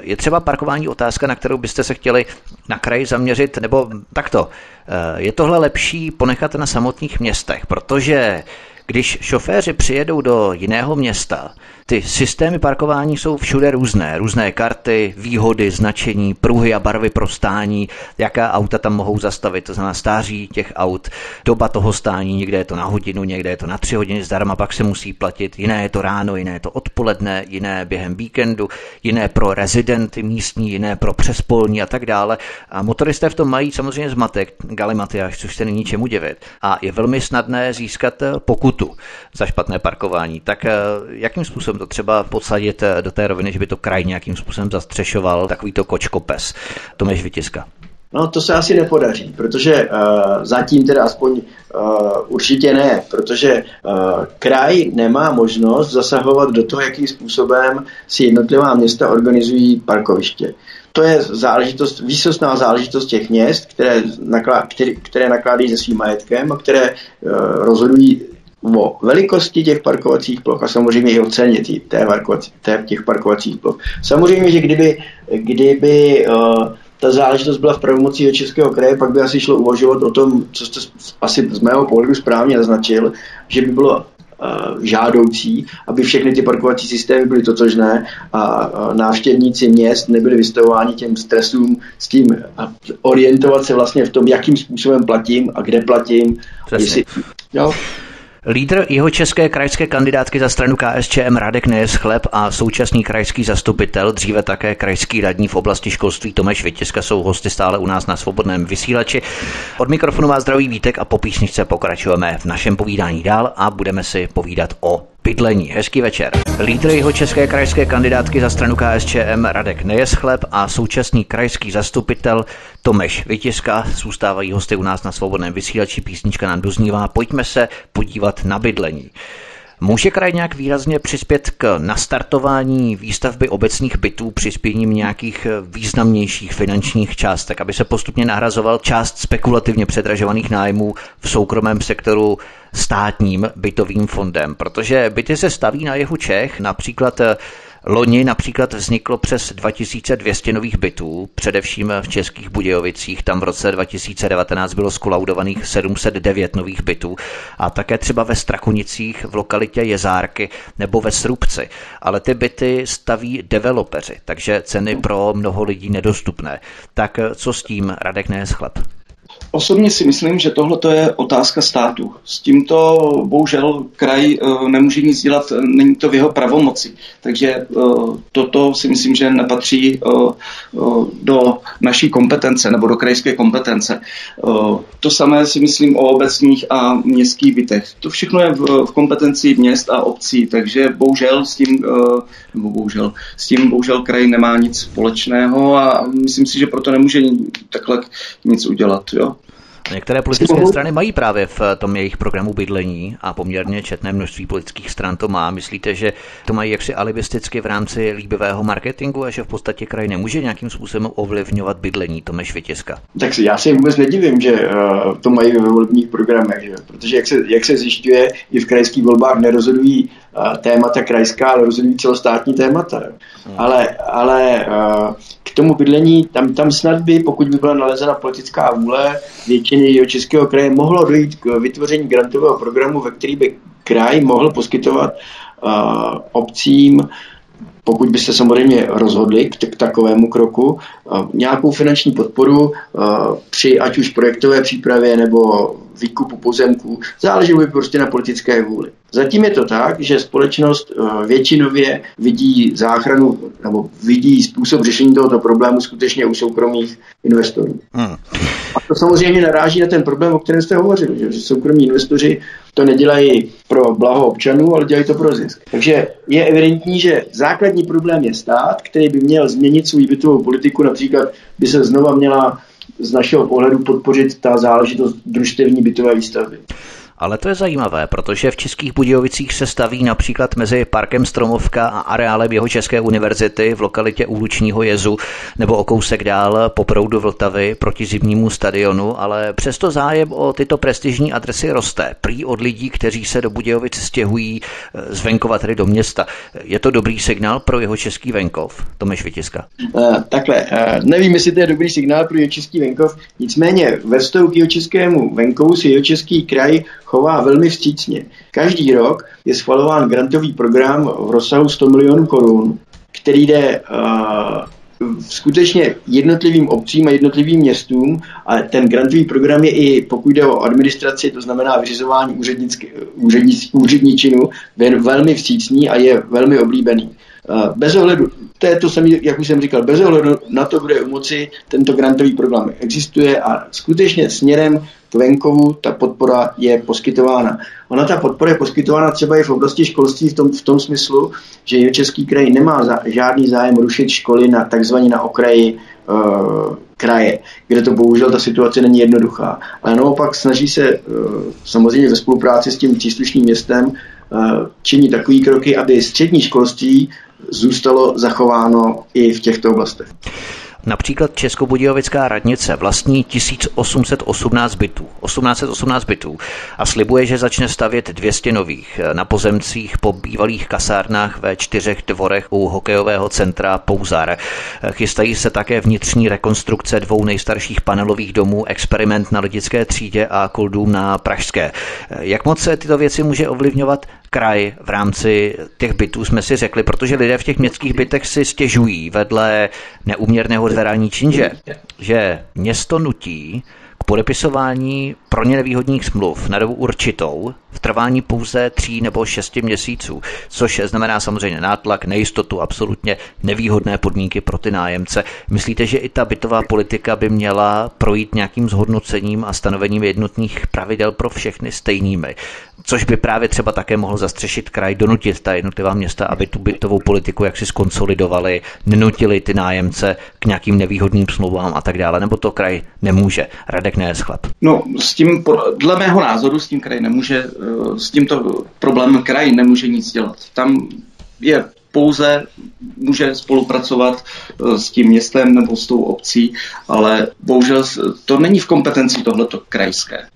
Je třeba parkování otázka, na kterou byste se chtěli na kraji zaměřit, nebo takto. Je tohle lepší ponechat na samotných městech, protože když šoféři přijedou do jiného města, ty systémy parkování jsou všude různé. Různé karty, výhody, značení, pruhy a barvy pro stání, jaká auta tam mohou zastavit, to znamená stáří těch aut, doba toho stání, někde je to na hodinu, někde je to na tři hodiny zdarma, pak se musí platit, jiné je to ráno, jiné je to odpoledne, jiné během víkendu, jiné pro rezidenty místní, jiné pro přespolní a tak dále. A motoristé v tom mají samozřejmě zmatek, galimatiáš, což se není čemu divit. A je velmi snadné získat pokutu za špatné parkování. Tak eh, jakým způsobem způsobem to třeba podsadit eh, do té roviny, že by to kraj nějakým způsobem zastřešoval takovýto kočkopes. Tomáš Vytiska. No to se asi nepodaří, protože uh, zatím teda aspoň uh, určitě ne, protože uh, kraj nemá možnost zasahovat do toho, jakým způsobem si jednotlivá města organizují parkoviště. To je záležitost, výsostná záležitost těch měst, které, naklá, které, které nakládají se svým majetkem a které uh, rozhodují o velikosti těch parkovacích ploch a samozřejmě i o ceně tý, té, té, těch parkovacích ploch. Samozřejmě, že kdyby, kdyby uh, ta záležitost byla v pravomocí Českého kraje, pak by asi šlo uvažovat o tom, co jste asi z mého pohledu správně naznačil, že by bylo uh, žádoucí, aby všechny ty parkovací systémy byly totožné a uh, návštěvníci měst nebyli vystavováni těm stresům s tím a orientovat se vlastně v tom, jakým způsobem platím a kde platím. Jestli, jo, Lídr jeho české krajské kandidátky za stranu KSČM Radek Nejeschleb a současný krajský zastupitel, dříve také krajský radní v oblasti školství Tomeš Vytiska jsou hosty stále u nás na svobodném vysílači. Od mikrofonu vás zdraví Vítek a po písničce pokračujeme v našem povídání dál a budeme si povídat o bydlení. Hezký večer. Lídr jeho české krajské kandidátky za stranu KSČM Radek Nejeschleb a současný krajský zastupitel Tomeš Vytiska zůstávají hosty u nás na svobodném vysílači. Písnička nám doznívá. Pojďme se podívat na bydlení. Může kraj nějak výrazně přispět k nastartování výstavby obecních bytů přispěním nějakých významnějších finančních částek, aby se postupně nahrazoval část spekulativně předražovaných nájmů v soukromém sektoru státním bytovým fondem? Protože byty se staví na jihu Čech, například Loni například vzniklo přes 2200 nových bytů, především v Českých Budějovicích. Tam v roce 2019 bylo skolaudovaných 709 nových bytů a také třeba ve Strakonicích v lokalitě Jezárky nebo ve Srubci. Ale ty byty staví developeři, takže ceny pro mnoho lidí nedostupné. Tak co s tím Radek Neschlep? Osobně si myslím, že tohle je otázka státu. S tímto bohužel kraj eh, nemůže nic dělat, není to v jeho pravomoci. Takže eh, toto si myslím, že nepatří eh, do naší kompetence nebo do krajské kompetence. To samé si myslím o obecních a městských bytech. To všechno je v kompetenci měst a obcí, takže bohužel s tím, nebo bohužel, s tím bohužel kraj nemá nic společného a myslím si, že proto nemůže takhle nic udělat. Jo. Některé politické strany mají právě v tom jejich programu bydlení a poměrně četné množství politických stran to má. Myslíte, že to mají jaksi alibisticky v rámci líbivého marketingu a že v podstatě kraj nemůže nějakým způsobem ovlivňovat bydlení Tomeš Vytězka? Tak já si vůbec nedivím, že uh, to mají ve volebních programech, že? protože jak se, jak se zjišťuje, i v krajských volbách nerozhodují uh, témata krajská, ale rozhodují celostátní témata. Hmm. Ale, ale k tomu bydlení, tam, tam snad by, pokud by byla nalezena politická vůle většiny jeho českého kraje, mohlo dojít k vytvoření grantového programu, ve který by kraj mohl poskytovat uh, obcím pokud by se samozřejmě rozhodli k, k takovému kroku, nějakou finanční podporu při ať už projektové přípravě nebo výkupu pozemků, záleží by prostě na politické vůli. Zatím je to tak, že společnost většinově vidí záchranu nebo vidí způsob řešení tohoto problému skutečně u soukromých investorů. Hmm. A to samozřejmě naráží na ten problém, o kterém jste hovořili, že soukromí investoři to nedělají pro blaho občanů, ale dělají to pro zisk. Takže je evidentní, že základní problém je stát, který by měl změnit svou bytovou politiku, například by se znova měla z našeho pohledu podpořit ta záležitost družstevní bytové výstavby. Ale to je zajímavé, protože v Českých Budějovicích se staví například mezi parkem Stromovka a areálem jeho České univerzity v lokalitě Úlučního jezu nebo o kousek dál po proudu Vltavy proti zimnímu stadionu, ale přesto zájem o tyto prestižní adresy roste. Prý od lidí, kteří se do Budějovic stěhují eh, z venkova, tedy do města. Je to dobrý signál pro jeho český venkov? Tomeš Vytiska. Uh, takhle, uh, nevím, jestli to je dobrý signál pro jeho český venkov, nicméně ve vztahu k jeho českému venkovu si jeho český kraj chová velmi vstřícně. Každý rok je schvalován grantový program v rozsahu 100 milionů korun, který jde uh, skutečně jednotlivým obcím a jednotlivým městům a ten grantový program je i, pokud jde o administraci, to znamená vyřizování úředničinu, velmi vstřícný a je velmi oblíbený. Uh, bez ohledu, to je to samé, jak už jsem říkal, bez ohledu na to, kde u moci tento grantový program existuje a skutečně směrem venkovu ta podpora je poskytována. Ona ta podpora je poskytována třeba i v oblasti školství v tom, v tom smyslu, že český kraj nemá za, žádný zájem rušit školy na takzvaně na okraji uh, kraje, kde to bohužel ta situace není jednoduchá. Ale naopak snaží se uh, samozřejmě ve spolupráci s tím příslušným městem uh, činit takové kroky, aby střední školství zůstalo zachováno i v těchto oblastech. Například Českobudějovická radnice vlastní 1818 bytů, 1818 bytů a slibuje, že začne stavět 200 nových na pozemcích po bývalých kasárnách ve čtyřech dvorech u hokejového centra Pouzar. Chystají se také vnitřní rekonstrukce dvou nejstarších panelových domů, experiment na lidické třídě a kuldům na Pražské. Jak moc se tyto věci může ovlivňovat kraj v rámci těch bytů, jsme si řekli, protože lidé v těch městských bytech si stěžují vedle neuměrného zverání činže, že město nutí k podepisování pro ně nevýhodných smluv na dobu určitou v trvání pouze tří nebo šesti měsíců, což znamená samozřejmě nátlak, nejistotu, absolutně nevýhodné podmínky pro ty nájemce. Myslíte, že i ta bytová politika by měla projít nějakým zhodnocením a stanovením jednotných pravidel pro všechny stejnými? což by právě třeba také mohl zastřešit kraj, donutit ta jednotlivá města, aby tu bytovou politiku jaksi skonsolidovali, nenutili ty nájemce k nějakým nevýhodným smlouvám a tak dále, nebo to kraj nemůže. Radek Neeschlep. No, s tím, dle mého názoru, s tím kraj nemůže, s tímto problémem kraj nemůže nic dělat. Tam je pouze může spolupracovat eh, s tím městem nebo s tou obcí, ale bohužel to není v kompetenci tohleto krajské.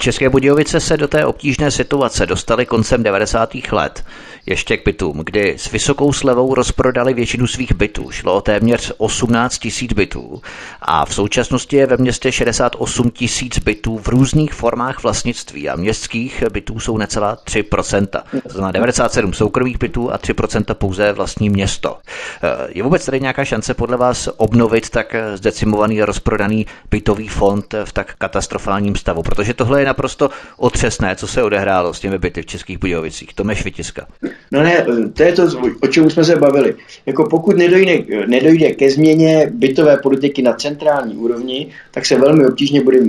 České Budějovice se do té obtížné situace dostaly koncem 90. let. Ještě k bytům, kdy s vysokou slevou rozprodali většinu svých bytů. Šlo o téměř 18 tisíc bytů a v současnosti je ve městě 68 tisíc bytů v různých formách vlastnictví a městských bytů jsou necelá 3%. To znamená 97 soukromých bytů a 3% pouze vlastní město. Eh, je vůbec tady nějaká šance podle vás obnovit tak zdecimovaný a rozprodaný bytový fond v tak katastrofálním stavu? Protože tohle je naprosto otřesné, co se odehrálo s těmi byty v Českých Budějovicích. Tomáš Vytiska. No ne, to je to, o čem jsme se bavili. Jako pokud nedojde, nedojde ke změně bytové politiky na centrální úrovni, tak se velmi obtížně bude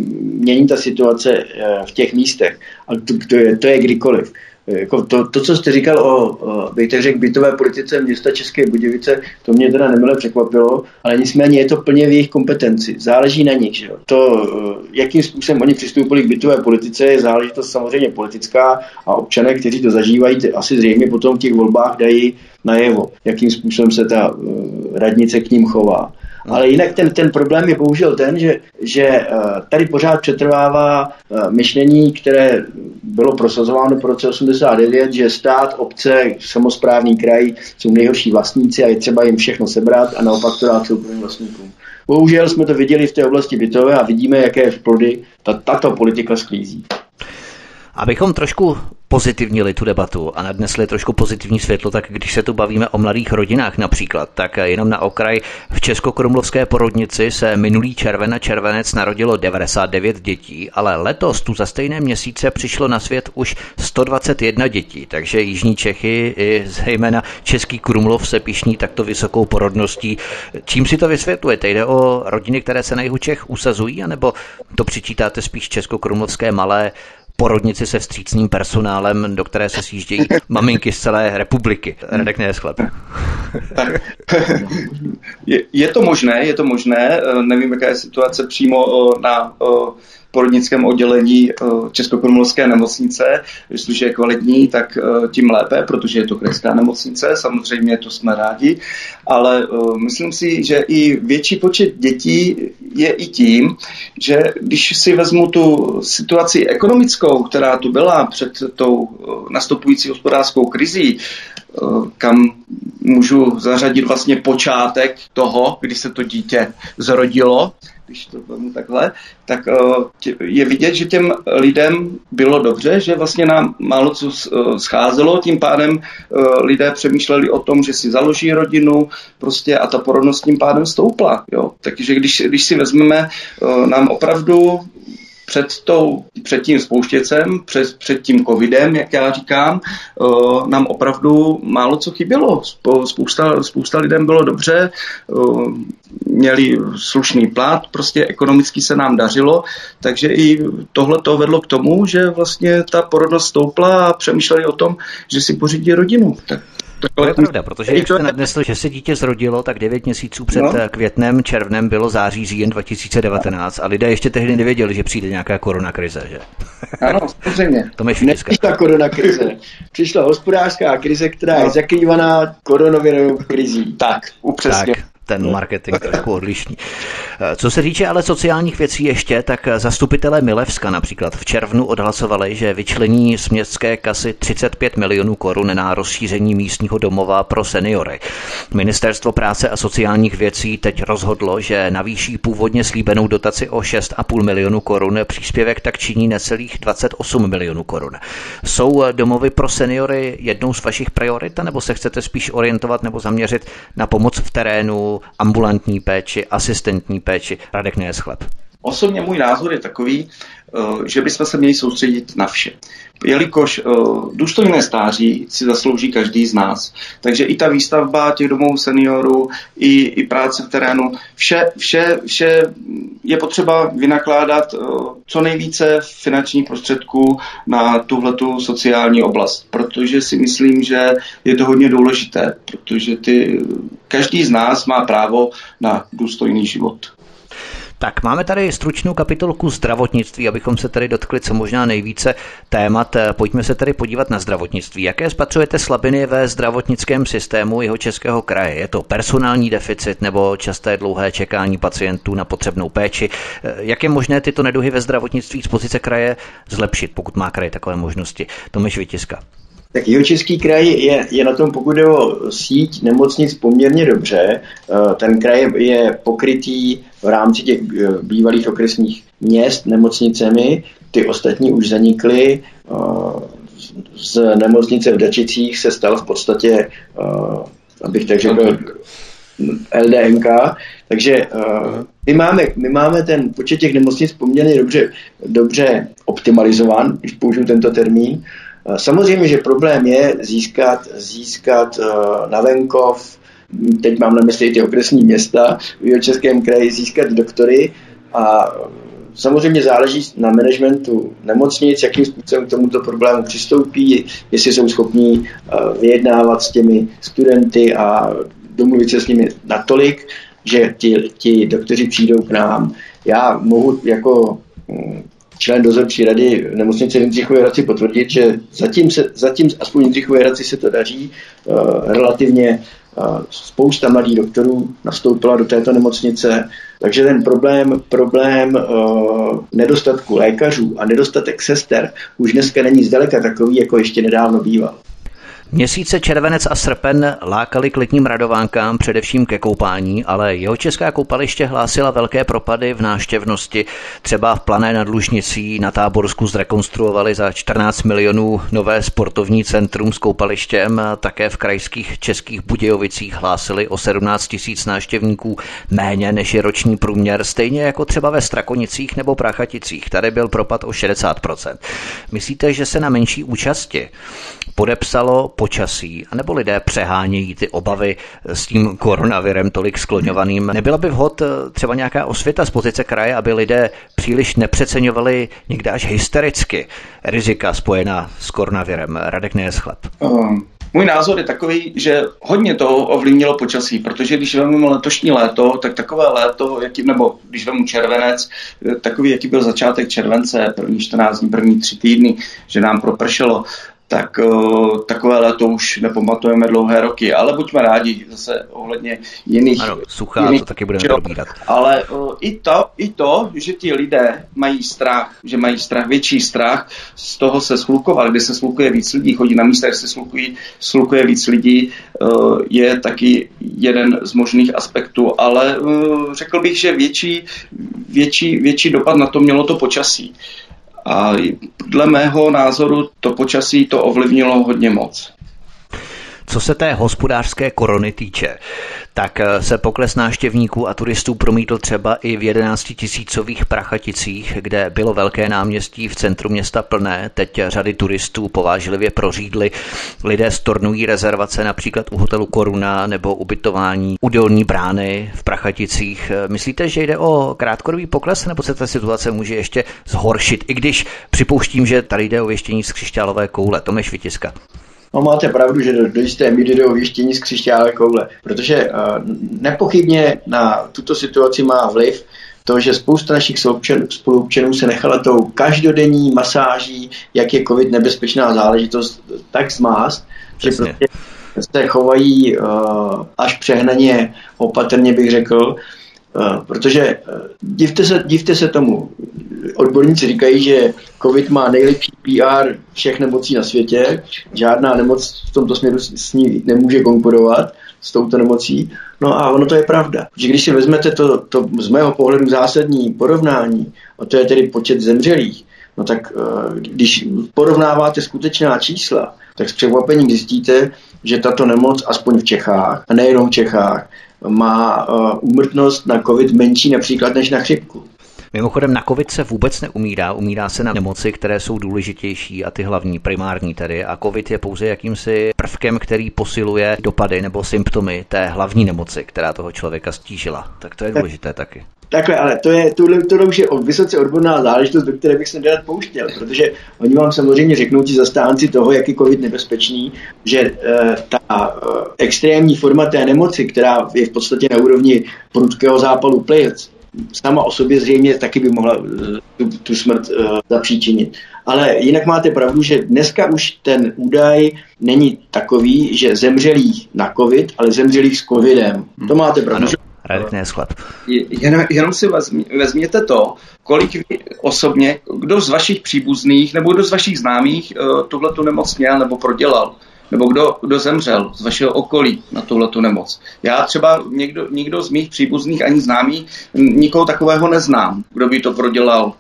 měnit ta situace eh, v těch místech. A to, to, je, to je kdykoliv jako to, to, co jste říkal o, tak řekl, bytové politice města České Budějovice, to mě teda nemile překvapilo, ale nicméně je to plně v jejich kompetenci. Záleží na nich. Že jo? To, eh, jakým způsobem oni přistoupili k bytové politice, je záležitost samozřejmě politická a občané, kteří to zažívají, asi zřejmě potom v těch volbách dají najevo, jakým způsobem se ta eh, radnice k ním chová. No. Ale jinak ten, ten problém je bohužel ten, že, že eh, tady pořád přetrvává eh, myšlení, které bylo prosazováno po roce 89, že stát, obce, samozprávný kraj jsou nejhorší vlastníci a je třeba jim všechno sebrat a naopak to dát soukromým vlastníkům. Bohužel jsme to viděli v té oblasti bytové a vidíme, jaké plody ta, tato politika sklízí. Abychom trošku pozitivnili tu debatu a nadnesli trošku pozitivní světlo, tak když se tu bavíme o mladých rodinách například, tak jenom na okraj v Českokrumlovské porodnici se minulý červen a červenec narodilo 99 dětí, ale letos tu za stejné měsíce přišlo na svět už 121 dětí, takže Jižní Čechy i zejména Český Krumlov se pišní takto vysokou porodností. Čím si to vysvětlujete? Jde o rodiny, které se na jihu Čech usazují, anebo to přičítáte spíš Českokrumlovské malé porodnici se vstřícným personálem, do které se sjíždějí maminky z celé republiky. Radek. Tak, je, je to možné, je to možné. Nevím, jaká je situace přímo na porodnickém oddělení eh, Českokrumlovské nemocnice. Jestliže je kvalitní, tak eh, tím lépe, protože je to krajská nemocnice, samozřejmě to jsme rádi, ale eh, myslím si, že i větší počet dětí je i tím, že když si vezmu tu situaci ekonomickou, která tu byla před tou nastupující hospodářskou krizí, kam můžu zařadit vlastně počátek toho, kdy se to dítě zrodilo, když to vezmu takhle, tak eh, je vidět, že těm lidem bylo dobře, že vlastně nám málo co eh, scházelo, tím pádem eh, lidé přemýšleli o tom, že si založí rodinu prostě a ta porodnost tím pádem stoupla. Jo. Takže když, když si vezmeme, nám opravdu před, tou, před tím spouštěcem, před, před tím covidem, jak já říkám, uh, nám opravdu málo co chybělo. Spousta, spousta lidem bylo dobře, uh, měli slušný plat, prostě ekonomicky se nám dařilo, takže i tohle to vedlo k tomu, že vlastně ta porodnost stoupla a přemýšleli o tom, že si pořídí rodinu. Tak to je pravda, protože když jste nadnesl, že se dítě zrodilo, tak 9 měsíců před no. květnem, červnem bylo září, říjen 2019 a lidé ještě tehdy nevěděli, že přijde nějaká korona krize, že? Ano, samozřejmě. To Nepřišla korona krize. Přišla hospodářská krize, která no. je zakrývaná koronavirovou krizí. Tak, upřesně. Tak ten marketing trošku odlišný. Co se týče ale sociálních věcí ještě, tak zastupitelé Milevska například v červnu odhlasovali, že vyčlení z městské kasy 35 milionů korun na rozšíření místního domova pro seniory. Ministerstvo práce a sociálních věcí teď rozhodlo, že navýší původně slíbenou dotaci o 6,5 milionů korun, příspěvek tak činí necelých 28 milionů korun. Jsou domovy pro seniory jednou z vašich priorit, nebo se chcete spíš orientovat nebo zaměřit na pomoc v terénu, ambulantní péči, asistentní péči. Radek Nejeschleb. Osobně můj názor je takový, eh, že bychom se měli soustředit na vše. Jelikož eh, důstojné stáří si zaslouží každý z nás. Takže i ta výstavba těch domovů seniorů, i, i práce v terénu, vše, vše, vše je potřeba vynakládat eh, co nejvíce finančních prostředků na tuhletu sociální oblast. Protože si myslím, že je to hodně důležité, protože ty, každý z nás má právo na důstojný život. Tak máme tady stručnou kapitolku zdravotnictví, abychom se tady dotkli co možná nejvíce témat. Pojďme se tady podívat na zdravotnictví. Jaké spatřujete slabiny ve zdravotnickém systému jeho českého kraje? Je to personální deficit nebo časté dlouhé čekání pacientů na potřebnou péči? Jak je možné tyto neduhy ve zdravotnictví z pozice kraje zlepšit, pokud má kraj takové možnosti? Tomáš Vytiska. Tak jeho český kraj je, je na tom, pokud je o síť nemocnic, poměrně dobře. Eh, ten kraj je pokrytý v rámci těch eh, bývalých okresních měst nemocnicemi. Ty ostatní už zanikly. Eh, z nemocnice v Dačicích se stal v podstatě, abych tak řekl, LDMK, takže my máme, my máme ten počet těch nemocnic poměrně dobře, dobře optimalizován, když použiju tento termín. Eh, samozřejmě, že problém je získat, získat eh, na venkov, teď mám na mysli ty okresní města v Českém kraji, získat doktory a Samozřejmě záleží na managementu nemocnic, jakým způsobem k tomuto problému přistoupí, jestli jsou schopní eh, vyjednávat s těmi studenty a domluvit se s nimi natolik, že ti, ti doktoři přijdou k nám. Já mohu jako hm, člen dozorčí rady nemocnice Jindřichové Hradci potvrdit, že zatím, se, zatím aspoň Jindřichové Hradci se to daří uh, relativně uh, spousta mladých doktorů nastoupila do této nemocnice, takže ten problém, problém uh, nedostatku lékařů a nedostatek sester už dneska není zdaleka takový, jako ještě nedávno býval. Měsíce červenec a srpen lákali k letním radovánkám především ke koupání, ale jeho česká koupaliště hlásila velké propady v náštěvnosti. Třeba v Plané nad Lužnicí na Táborsku zrekonstruovali za 14 milionů nové sportovní centrum s koupalištěm. Také v krajských českých Budějovicích hlásili o 17 tisíc náštěvníků méně než je roční průměr, stejně jako třeba ve Strakonicích nebo Prachaticích. Tady byl propad o 60%. Myslíte, že se na menší účasti podepsalo počasí, anebo lidé přehánějí ty obavy s tím koronavirem tolik skloňovaným. Nebyla by vhod eh, třeba nějaká osvěta z pozice kraje, aby lidé příliš nepřeceňovali někde až hystericky rizika spojená s koronavirem? Radek Nejeschlep. Um. Můj názor je takový, že hodně to ovlivnilo počasí, protože když vezmeme letošní léto, tak takové léto, jaký, nebo když vezmu červenec, eh, takový, jaký byl začátek července, první 14 dní, první tři týdny, že nám propršelo, tak uh, takové léto už nepamatujeme dlouhé roky. Ale buďme rádi zase ohledně jiných... Ano, suchá, jiných, to taky budeme probírat. Ale uh, i, to, i to, že ti lidé mají strach, že mají strach, větší strach, z toho se slukoval, kde se slukuje víc lidí, chodí na místa, kde se slukují, slukuje víc lidí, uh, je taky jeden z možných aspektů. Ale uh, řekl bych, že větší, větší, větší dopad na to mělo to počasí. A dle mého názoru to počasí to ovlivnilo hodně moc. Co se té hospodářské korony týče, tak eh, se pokles náštěvníků a turistů promítl třeba i v 11 tisícových Prachaticích, kde bylo velké náměstí v centru města plné. Teď řady turistů povážlivě prořídly. Lidé stornují rezervace například u hotelu Koruna nebo ubytování u dolní brány v Prachaticích. Myslíte, že jde o krátkodobý pokles nebo se ta situace může ještě zhoršit, i když připouštím, že tady jde o věštění z křišťálové koule. Tomeš Vytiska. No máte pravdu, že do, do jisté míry jde o věštění z křišťálové koule, protože uh, nepochybně na tuto situaci má vliv to, že spousta našich spoluobčanů se nechala tou každodenní masáží, jak je covid nebezpečná záležitost, tak zmást, že prostě se chovají uh, až přehnaně opatrně, bych řekl, protože uh, divte, se, divte se tomu, odborníci říkají, že COVID má nejlepší PR všech nemocí na světě. Žádná nemoc v tomto směru s ní nemůže konkurovat s touto nemocí. No a ono to je pravda. Že když si vezmete to, to z mého pohledu zásadní porovnání, a to je tedy počet zemřelých, no tak eh, když porovnáváte skutečná čísla, tak s překvapením zjistíte, že tato nemoc, aspoň v Čechách, a nejenom v Čechách, má eh, úmrtnost na COVID menší například než na chřipku. Mimochodem na covid se vůbec neumírá, umírá se na nemoci, které jsou důležitější a ty hlavní, primární tedy. A covid je pouze jakýmsi prvkem, který posiluje dopady nebo symptomy té hlavní nemoci, která toho člověka stížila. Tak to je důležité taky. Takhle, ale to je, tohle, tohle už je vysoce odborná záležitost, do které bych se nerad pouštěl, protože oni vám samozřejmě řeknou ti zastánci toho, jak je COVID nebezpečný, že e, ta e, extrémní forma té nemoci, která je v podstatě na úrovni prudkého zápalu plic, sama o sobě zřejmě taky by mohla eh, tu, tu smrt uh, zapříčinit. Ale jinak máte pravdu, že dneska už ten údaj není takový, že zemřelých na covid, ale zemřelých s covidem. To máte pravdu. Ano. Jen, jenom si vezměte to, kolik vy osobně, kdo z vašich příbuzných nebo kdo z vašich známých uh, tuhle tu nemoc měl nebo prodělal nebo kdo, kdo zemřel z vašeho okolí na tuhle tu nemoc. Já třeba někdo, někdo z mých příbuzných ani známých nikoho takového neznám, kdo by to prodělal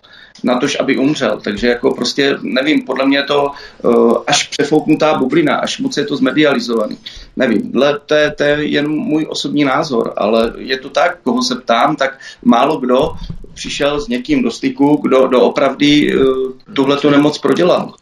na tož, aby umřel. Takže jako prostě nevím, podle mě je to uh, až přefouknutá bublina, až moc je to zmedializovaný. Nevím, dle, to, je, to je jen můj osobní názor, ale je to tak, koho se ptám, tak málo kdo přišel s někým do styku, kdo, opravdu uh, tuhle tu nemoc prodělal.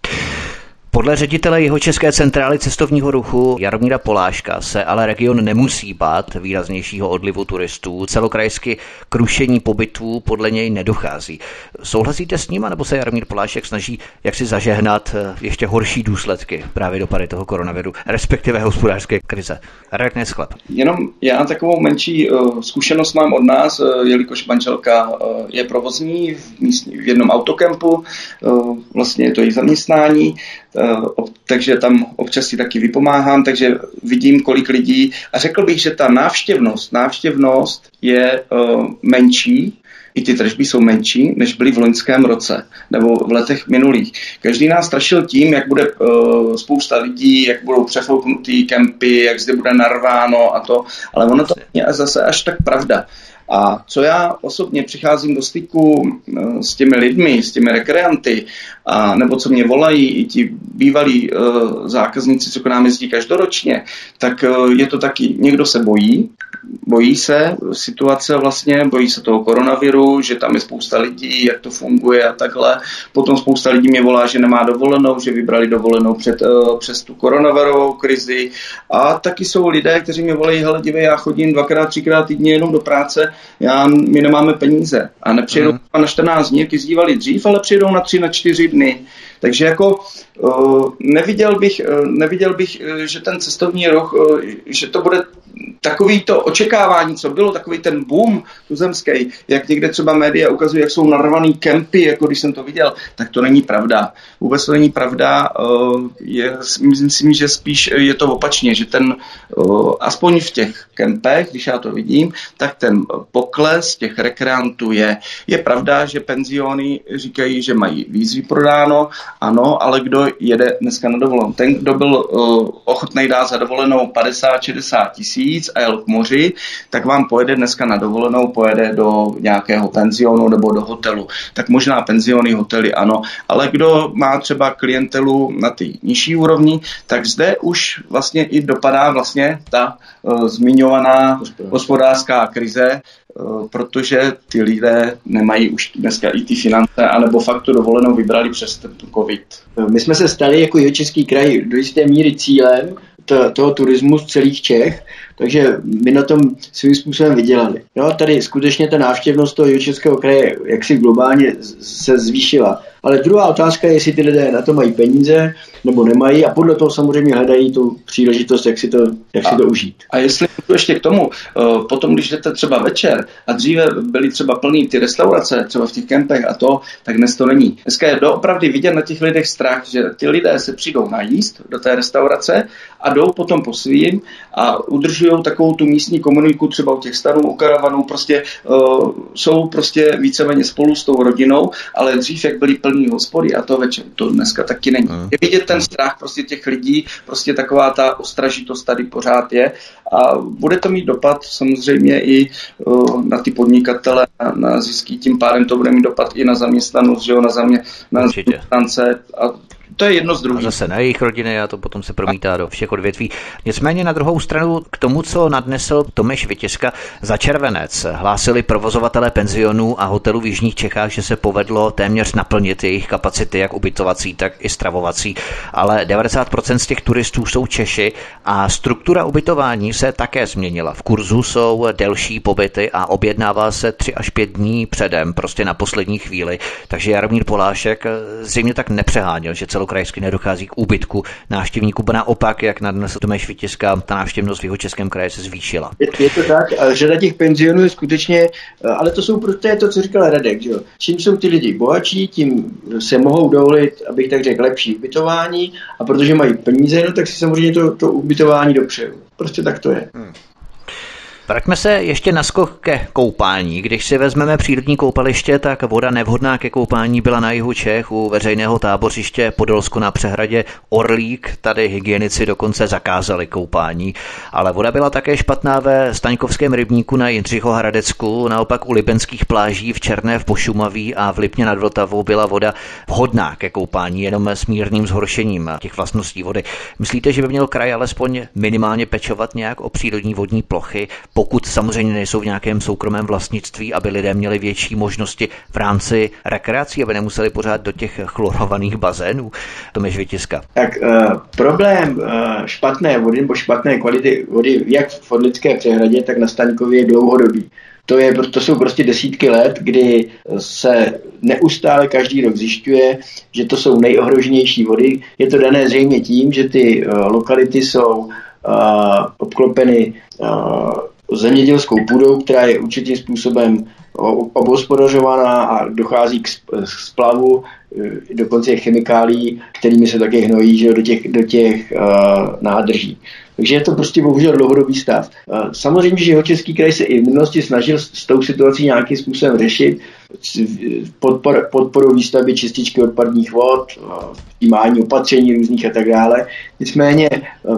Podle ředitele jeho České centrály cestovního ruchu Jaromíra Poláška se ale region nemusí bát výraznějšího odlivu turistů. Celokrajsky k rušení pobytů podle něj nedochází. Souhlasíte s ním, nebo se Jaromír Polášek snaží jak si zažehnat eh, ještě horší důsledky právě dopady toho koronaviru, respektive hospodářské krize? Radek Nesklep. Jenom já takovou menší uh, zkušenost mám od nás, uh, jelikož manželka je provozní v, místní, v jednom autokempu, vlastně je to její zaměstnání, Eh, takže tam občas si taky vypomáhám, takže vidím, kolik lidí. A řekl bych, že ta návštěvnost, návštěvnost je uh, menší, i ty tržby jsou menší, než byly v loňském roce nebo v letech minulých. Každý nás strašil tím, jak bude uh, spousta lidí, jak budou přefouknutý kempy, jak zde bude narváno a to, ale ono to je zase až tak pravda. A co já osobně přicházím do styku eh, s těmi lidmi, s těmi rekreanty, a, nebo co mě volají i ti bývalí uh, zákazníci, co k nám jezdí každoročně, tak uh, je to taky, někdo se bojí, bojí se situace vlastně, bojí se toho koronaviru, že tam je spousta lidí, jak to funguje a takhle. Potom spousta lidí mě volá, že nemá dovolenou, že vybrali dovolenou před, uh, přes tu koronavirovou krizi. A taky jsou lidé, kteří mě volají, hele, dívej, já chodím dvakrát, třikrát týdně jenom do práce, já, my nemáme peníze. A nepřijedou mm. na 14 dní, jak jezdívali dřív, ale přijedou na 3, na 4 dny. Takže jako uh, neviděl bych, uh, neviděl bych, uh, že ten cestovní ruch, uh, že to bude takový to očekávání, co bylo, takový ten boom tuzemský, jak někde třeba média ukazují, jak jsou narvaný kempy, jako když jsem to viděl, tak to není pravda. Vůbec to není pravda. Je, myslím, že spíš je to opačně, že ten, aspoň v těch kempech, když já to vidím, tak ten pokles těch rekreantů je. Je pravda, že penziony říkají, že mají víc vyprodáno, ano, ale kdo jede dneska na dovolenou? Ten, kdo byl ochotný dát za dovolenou 50-60 tisíc a jel k moři, tak vám pojede dneska na dovolenou, pojede do nějakého penzionu nebo do hotelu. Tak možná penziony, hotely ano, ale kdo má třeba klientelu na ty nižší úrovni, tak zde už vlastně i dopadá vlastně ta uh, zmiňovaná hospodářská krize, uh, protože ty lidé nemají už dneska i ty finance, anebo fakt tu dovolenou vybrali přes ten covid. My jsme se stali jako Jihočeský kraj do jisté míry cílem toho turismu z celých Čech, takže my na tom svým způsobem vydělali. Jo, tady skutečně ta návštěvnost toho Jihočeského kraje jaksi globálně se zvýšila. Ale druhá otázka je, jestli ty lidé na to mají peníze nebo nemají a podle toho samozřejmě hledají tu příležitost, jak si to, jak si to užít. A jestli ještě k tomu, eh, potom, když jdete třeba večer a dříve byly třeba plný ty restaurace, třeba v těch kempech a to, tak dnes to není. Dneska je doopravdy vidět na těch lidech strach, že ty lidé se přijdou najíst do té restaurace a jdou potom po svým a udržují takovou tu místní komuniku třeba u těch stanů, u karavanů, prostě uh, jsou prostě víceméně spolu s tou rodinou, ale dřív, jak byly plný hospody a to večer, to dneska taky není. Mm. Je vidět ten strach prostě těch lidí, prostě taková ta ostražitost tady pořád je a bude to mít dopad samozřejmě i na ty podnikatele, na, na zisky, tím pádem to bude mít dopad i na zaměstnanost, že jo, na, zamě, na zaměstnance a to je jedno z druhých. Zase na jejich rodiny a to potom se promítá do všech odvětví. Nicméně na druhou stranu k tomu, co nadnesl Tomeš Vytiska za červenec, hlásili provozovatelé penzionů a hotelů v Jižních Čechách, že se povedlo téměř naplnit jejich kapacity, jak ubytovací, tak i stravovací. Ale 90% z těch turistů jsou Češi a struktura ubytování se také změnila. V kurzu jsou delší pobyty a objednává se 3 až 5 dní předem, prostě na poslední chvíli. Takže Jaromír Polášek zřejmě tak nepřeháněl, že celou celokrajsky nedochází k úbytku návštěvníků. Naopak, jak nadnesl Tomáš Vytiska, ta návštěvnost v jeho českém kraji se zvýšila. Je, je to tak, a řada těch penzionů je skutečně, ale to jsou prostě to, co říkal Radek, že jo. Čím jsou ty lidi bohatší, tím se mohou dovolit, abych tak řekl, lepší ubytování a protože mají peníze, no tak si samozřejmě to, to ubytování dopřeju. Prostě tak to je. Hmm. Vraťme se ještě na skok ke koupání. Když si vezmeme přírodní koupaliště, tak voda nevhodná ke koupání byla na jihu Čech u veřejného tábořiště Podolsko na přehradě Orlík. Tady hygienici dokonce zakázali koupání. Ale voda byla také špatná ve Staňkovském rybníku na Jindřichohradecku, naopak u libenských pláží v Černé v Pošumaví a v Lipně nad Vltavou byla voda vhodná ke koupání, jenom s mírným zhoršením těch vlastností vody. Myslíte, že by měl kraj alespoň minimálně pečovat nějak o přírodní vodní plochy? Pokud samozřejmě nejsou v nějakém soukromém vlastnictví, aby lidé měli větší možnosti v rámci rekreací, aby nemuseli pořád do těch chlorovaných bazénů. To je vytiska. Tak uh, problém uh, špatné vody nebo špatné kvality vody, jak v Fodlické přehradě, tak na Staňkově je dlouhodobý. To, je, to jsou prostě desítky let, kdy se neustále každý rok zjišťuje, že to jsou nejohroženější vody. Je to dané zřejmě tím, že ty uh, lokality jsou uh, obklopeny uh, zemědělskou půdou, která je určitým způsobem obhospodařovaná a dochází k splavu e, dokonce chemikálí, kterými se také hnojí že do těch, do těch uh, nádrží. Takže je to prostě bohužel dlouhodobý stav. Samozřejmě, že jeho český kraj se i v minulosti snažil s, tou situací nějakým způsobem řešit podpor, podporou výstavby čističky odpadních vod, přijímání opatření různých a tak dále. Nicméně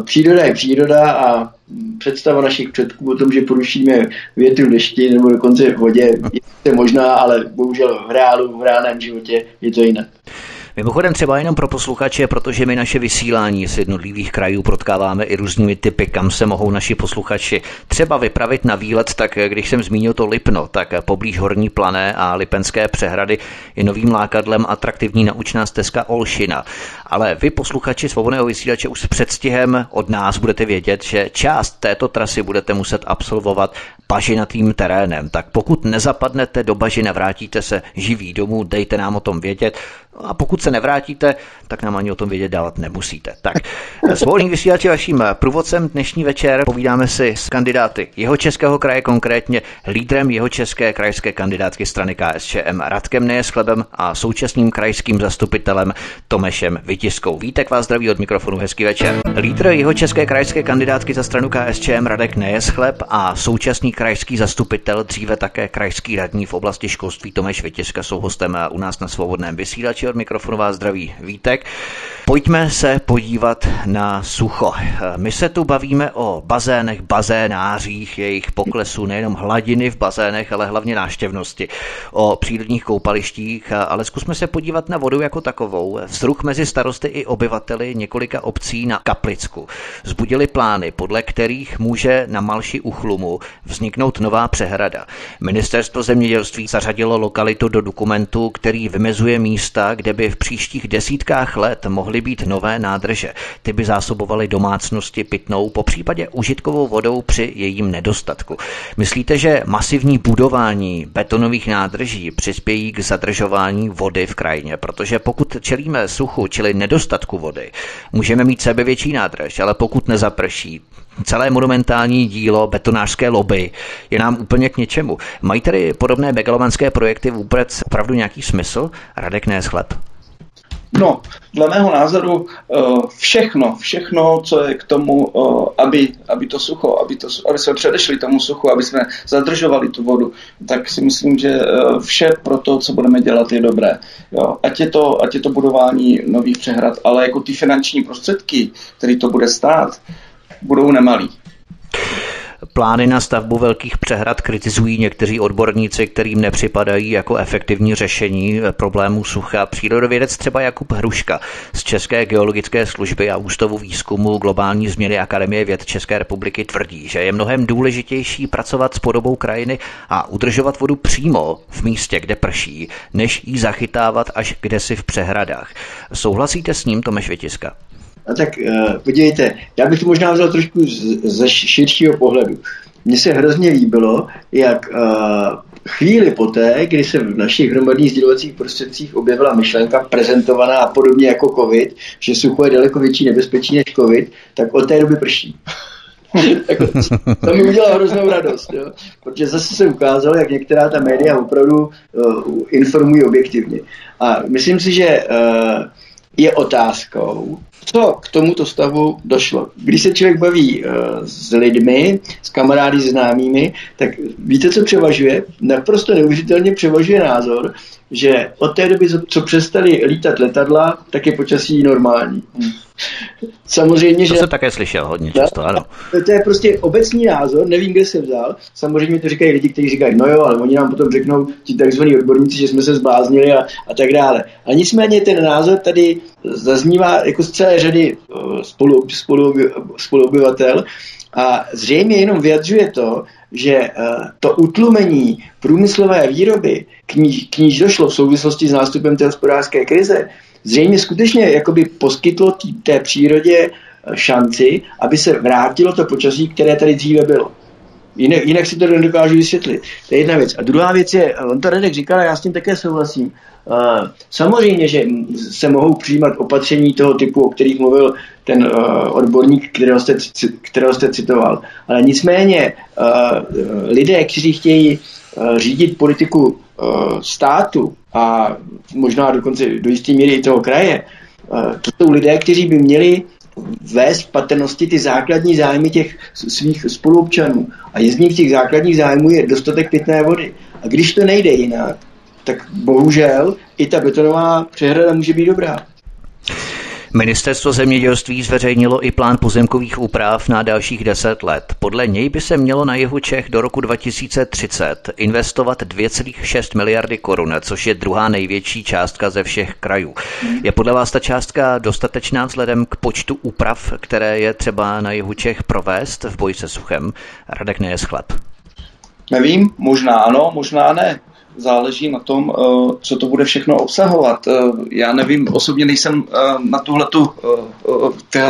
příroda je příroda a představa našich předků o tom, že porušíme větru dešti nebo dokonce v vodě je možná, ale bohužel v reálu, v reálném životě je to jinak. Mimochodem třeba jenom pro posluchače, protože my naše vysílání z jednotlivých krajů protkáváme i různými typy, kam se mohou naši posluchači třeba vypravit na výlet, tak když jsem zmínil to Lipno, tak poblíž Horní plané a Lipenské přehrady je novým lákadlem atraktivní naučná stezka Olšina. Ale vy posluchači svobodného vysílače už s předstihem od nás budete vědět, že část této trasy budete muset absolvovat bažinatým terénem. Tak pokud nezapadnete do bažina, vrátíte se živý domů, dejte nám o tom vědět. A pokud se nevrátíte, tak nám ani o tom vědět dávat nemusíte. Tak, svobodný vysílač je vaším průvodcem dnešní večer. Povídáme si s kandidáty jeho českého kraje, konkrétně lídrem jeho české krajské kandidátky strany KSČM Radkem Nejeschlebem a současným krajským zastupitelem Tomešem Vytiskou. Vítek vás zdraví od mikrofonu, hezký večer. Lídr jeho české krajské kandidátky za stranu KSČM Radek Nejeschleb a současný krajský zastupitel, dříve také krajský radní v oblasti školství Tomeš Vytiska jsou hostem u nás na svobodném vysílači od mikrofonu vás zdraví Vítek. Pojďme se podívat na sucho. My se tu bavíme o bazénech, bazénářích, jejich poklesu nejenom hladiny v bazénech, ale hlavně náštěvnosti, o přírodních koupalištích, ale zkusme se podívat na vodu jako takovou. Vzruch mezi starosty i obyvateli několika obcí na Kaplicku zbudili plány, podle kterých může na Malši u Chlumu vzniknout nová přehrada. Ministerstvo zemědělství zařadilo lokalitu do dokumentu, který vymezuje místa, kde by v příštích desítkách let mohly být nové nádrže. Ty by zásobovaly domácnosti pitnou, po případě užitkovou vodou při jejím nedostatku. Myslíte, že masivní budování betonových nádrží přispějí k zadržování vody v krajině? Protože pokud čelíme suchu, čili nedostatku vody, můžeme mít sebevětší nádrž, ale pokud nezaprší, celé monumentální dílo betonářské lobby je nám úplně k něčemu. Mají tedy podobné megalomanské projekty vůbec opravdu nějaký smysl? Radek Neschlep. No, dle mého názoru eh, všechno, všechno, co je k tomu, eh, aby, aby to sucho, aby, to, aby jsme předešli tomu suchu, aby jsme zadržovali tu vodu, tak si myslím, že eh, vše pro to, co budeme dělat, je dobré. Jo, ať, je to, ať je to budování nových přehrad, ale jako ty finanční prostředky, který to bude stát, budou nemalý. Plány na stavbu velkých přehrad kritizují někteří odborníci, kterým nepřipadají jako efektivní řešení problémů sucha. Přírodovědec třeba Jakub Hruška z České geologické služby a Ústavu výzkumu globální změny Akademie věd České republiky tvrdí, že je mnohem důležitější pracovat s podobou krajiny a udržovat vodu přímo v místě, kde prší, než ji zachytávat až kdesi v přehradách. Souhlasíte s ním, Tomeš Vytiska? A tak uh, podívejte, já bych to možná vzal trošku ze širšího pohledu. Mně se hrozně líbilo, jak uh, chvíli poté, kdy se v našich hromadných sdělovacích prostředcích objevila myšlenka prezentovaná podobně jako COVID, že sucho je daleko větší nebezpečí než COVID, tak od té doby prší. To mi udělalo hroznou radost, jo? protože zase se ukázalo, jak některá ta média opravdu uh, informují objektivně. A myslím si, že uh, je otázkou, co k tomuto stavu došlo. Když se člověk baví uh, s lidmi, s kamarády, s známými, tak víte, co převažuje? Naprosto neuvěřitelně převažuje názor, že od té doby, co přestali lítat letadla, tak je počasí normální. Hmm. Samozřejmě, to že... jsem také slyšel hodně často, ano. To je prostě obecný názor, nevím, kde se vzal. Samozřejmě to říkají lidi, kteří říkají, no jo, ale oni nám potom řeknou, ti takzvaní odborníci, že jsme se zbláznili a, a tak dále. A nicméně ten názor tady zaznívá jako z celé řady spolu, spolu, spoluobyvatel a zřejmě jenom vyjadřuje to, že eh, to utlumení průmyslové výroby, k níž, k níž došlo v souvislosti s nástupem té hospodářské krize, zřejmě skutečně jakoby poskytlo tý, té přírodě eh, šanci, aby se vrátilo to počasí, které tady dříve bylo. Jinak, jinak si to nedokážu vysvětlit. To je jedna věc. A druhá věc je, on to Radek říkal, a já s tím také souhlasím, Uh, samozřejmě, že se mohou přijímat opatření toho typu, o kterých mluvil ten uh, odborník, kterého jste, kterého jste citoval. Ale nicméně uh, lidé, kteří chtějí řídit politiku státu a možná dokonce do jisté míry i toho kraje, to jsou lidé, kteří by měli vést patrnosti ty základní zájmy těch svých spoluobčanů. A jedním z těch základních zájmů je dostatek pitné vody. A když to nejde jinak, tak bohužel i ta betonová přehrada může být dobrá. Ministerstvo zemědělství zveřejnilo i plán pozemkových úprav na dalších 10 let. Podle něj by se mělo na jihu Čech do roku 2030 investovat 2,6 miliardy korun, což je druhá největší částka ze všech krajů. Je podle vás ta částka dostatečná vzhledem k počtu úprav, které je třeba na jihu Čech provést v boji se suchem? Radek Nejeschlep. Nevím, možná ano, možná ne záleží na tom, eh, co to bude všechno obsahovat. Eh, já nevím, osobně nejsem eh, na tuhletu,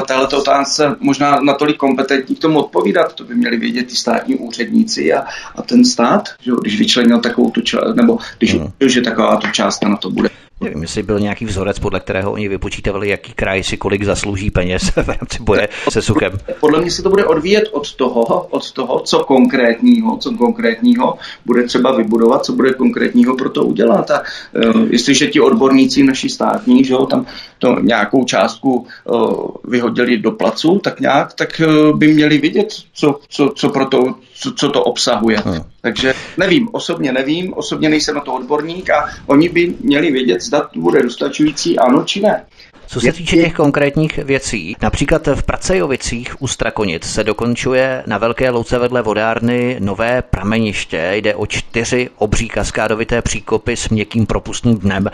téhleto otázce možná natolik kompetentní k tomu odpovídat. To by měli vědět ty státní úředníci a, a ten stát, že, když vyčlenil takovou tu část, nebo když hmm. že taková tu částka na to bude. Nevím, jestli byl nějaký vzorec, podle kterého oni vypočítavali, jaký kraj si kolik zaslouží peněz v rámci boje se suchem. Podle mě se to bude odvíjet od toho, od toho, co konkrétního, co konkrétního bude třeba vybudovat, co bude konkrétního pro to udělat. A uh, jestliže ti odborníci naši státní, že jo, tam to nějakou částku uh, vyhodili do placu, tak nějak, tak uh, by měli vidět, co, co, co pro to co, co to obsahuje. Hmm. Takže nevím, osobně nevím, osobně nejsem na to odborník a oni by měli vědět, zda to bude dostačující, ano či ne. Co se týče těch konkrétních věcí, například v Pracejovicích u Strakonic se dokončuje na Velké louce vedle vodárny nové prameniště. Jde o čtyři obří kaskádovité příkopy s měkkým propustným dnem,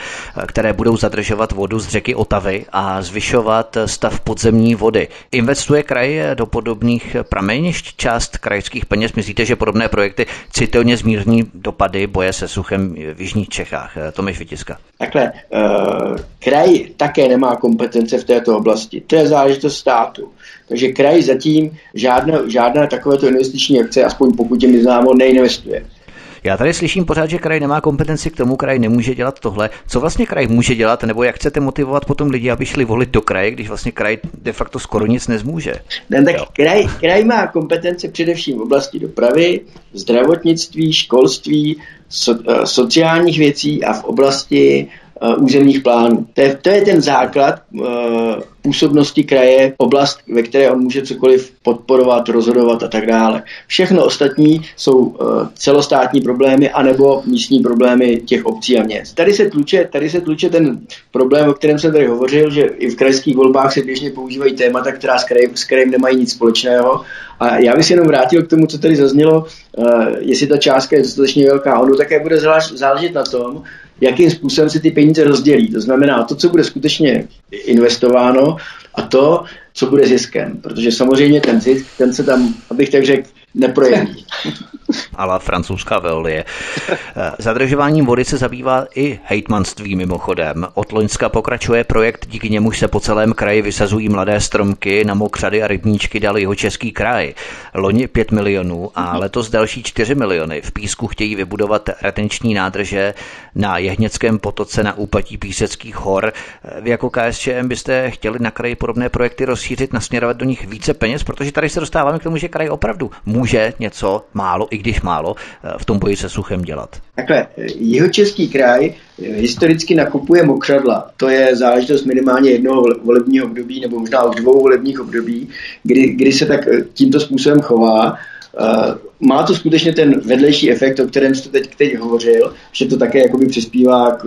které budou zadržovat vodu z řeky Otavy a zvyšovat stav podzemní vody. Investuje kraj do podobných pramenišť část krajských peněz? Myslíte, že podobné projekty citelně zmírní dopady boje se suchem v Jižních Čechách? Tomáš Vytiska. Takhle, uh, kraj také nemá kompetence v této oblasti. To je záležitost státu. Takže kraj zatím žádná, žádná takovéto investiční akce, aspoň pokud je mi známo, neinvestuje. Já tady slyším pořád, že kraj nemá kompetenci k tomu, kraj nemůže dělat tohle. Co vlastně kraj může dělat, nebo jak chcete motivovat potom lidi, aby šli volit do kraje, když vlastně kraj de facto skoro nic nezmůže? Ne, tak kraj, kraj má kompetence především v oblasti dopravy, zdravotnictví, školství, so, eh, sociálních věcí a v oblasti uh, územních plánů. To je, to je ten základ uh, působnosti kraje, oblast, ve které on může cokoliv podporovat, rozhodovat a tak dále. Všechno ostatní jsou uh, celostátní problémy anebo místní problémy těch obcí a měst. Tady se tluče, tady se tluče ten problém, o kterém jsem tady hovořil, že i v krajských volbách se běžně používají témata, která s krajem, s krajem nemají nic společného. A já bych se jenom vrátil k tomu, co tady zaznělo, jestli ta částka je dostatečně velká. Ono také bude záležet na tom, jakým způsobem se ty peníze rozdělí. To znamená to, co bude skutečně investováno a to, co bude ziskem. Protože samozřejmě ten zisk, ten se tam, abych tak řekl, neprojeví. Ale francouzská veolie. Zadržováním vody se zabývá i hejtmanství mimochodem. Od Loňska pokračuje projekt, díky němuž se po celém kraji vysazují mladé stromky na mokřady a rybníčky dal jeho český kraj. Loni 5 milionů a letos další 4 miliony. V Písku chtějí vybudovat retenční nádrže na Jehněckém potoce na úpatí Píseckých hor. Vy jako KSČM byste chtěli na kraji podobné projekty rozšířit, nasměrovat do nich více peněz, protože tady se dostáváme k tomu, že kraj opravdu může něco málo, i když málo, v tom boji se suchem dělat. Takhle, jeho český kraj historicky nakupuje mokřadla. To je záležitost minimálně jednoho volebního období, nebo možná už dvou volebních období, kdy, kdy se tak tímto způsobem chová. Má to skutečně ten vedlejší efekt, o kterém jste teď, teď hovořil, že to také jakoby přispívá k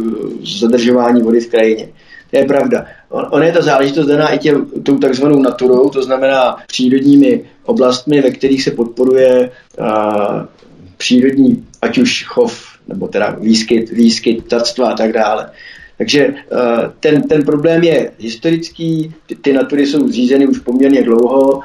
zadržování vody v krajině. To je pravda. On, on je ta záležitost daná i tě, tou takzvanou naturou, to znamená přírodními oblastmi, ve kterých se podporuje a, přírodní, ať už chov, nebo teda výskyt, výskyt tactva a tak dále. Takže ten, ten problém je historický, ty, ty natury jsou zřízeny už poměrně dlouho,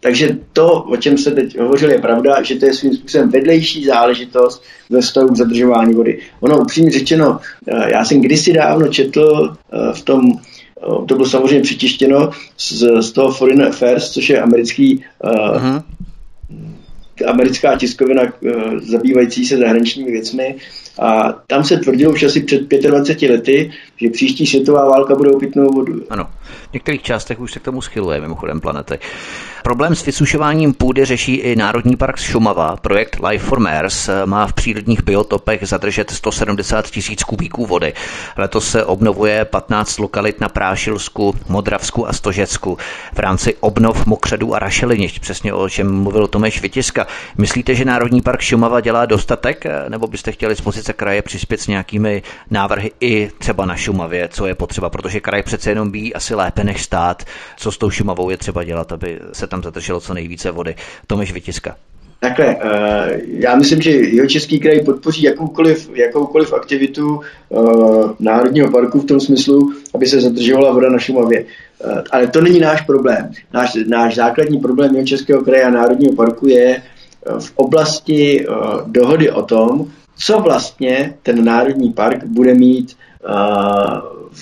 takže to, o čem se teď hovořil, je pravda, že to je svým způsobem vedlejší záležitost ve vztahu k zadržování vody. Ono upřímně řečeno, eh, já jsem kdysi dávno četl eh, v tom eh, to bylo samozřejmě přitištěno z, z toho Foreign Affairs, což je americký uh-huh americká tiskovina zabývající se zahraničními věcmi. A tam se tvrdilo už asi před 25 lety, že příští světová válka bude o pitnou vodu. Ano, v některých částech už se k tomu schyluje mimochodem planety. Problém s vysušováním půdy řeší i Národní park Šumava. Projekt Life for Mars má v přírodních biotopech zadržet 170 tisíc kubíků vody. Letos se obnovuje 15 lokalit na Prášilsku, Modravsku a Stožecku v rámci obnov mokřadů a rašelinišť, přesně o čem mluvil Tomeš Vytiska. Myslíte, že Národní park Šumava dělá dostatek, nebo byste chtěli z pozice kraje přispět s nějakými návrhy i třeba na Šumavě, co je potřeba, protože kraj přece jenom ví asi lépe než stát, co s tou Šumavou je třeba dělat, aby se tam zadrželo co nejvíce vody. Tomeš Vytiska. Takhle, eh, já myslím, že jeho český kraj podpoří jakoukoliv, jakoukoliv aktivitu eh, Národního parku v tom smyslu, aby se zadržovala voda na Šumavě. Eh, ale to není náš problém. Náš, náš základní problém jeho českého kraje a Národního parku je v oblasti dohody o tom, co vlastně ten Národní park bude mít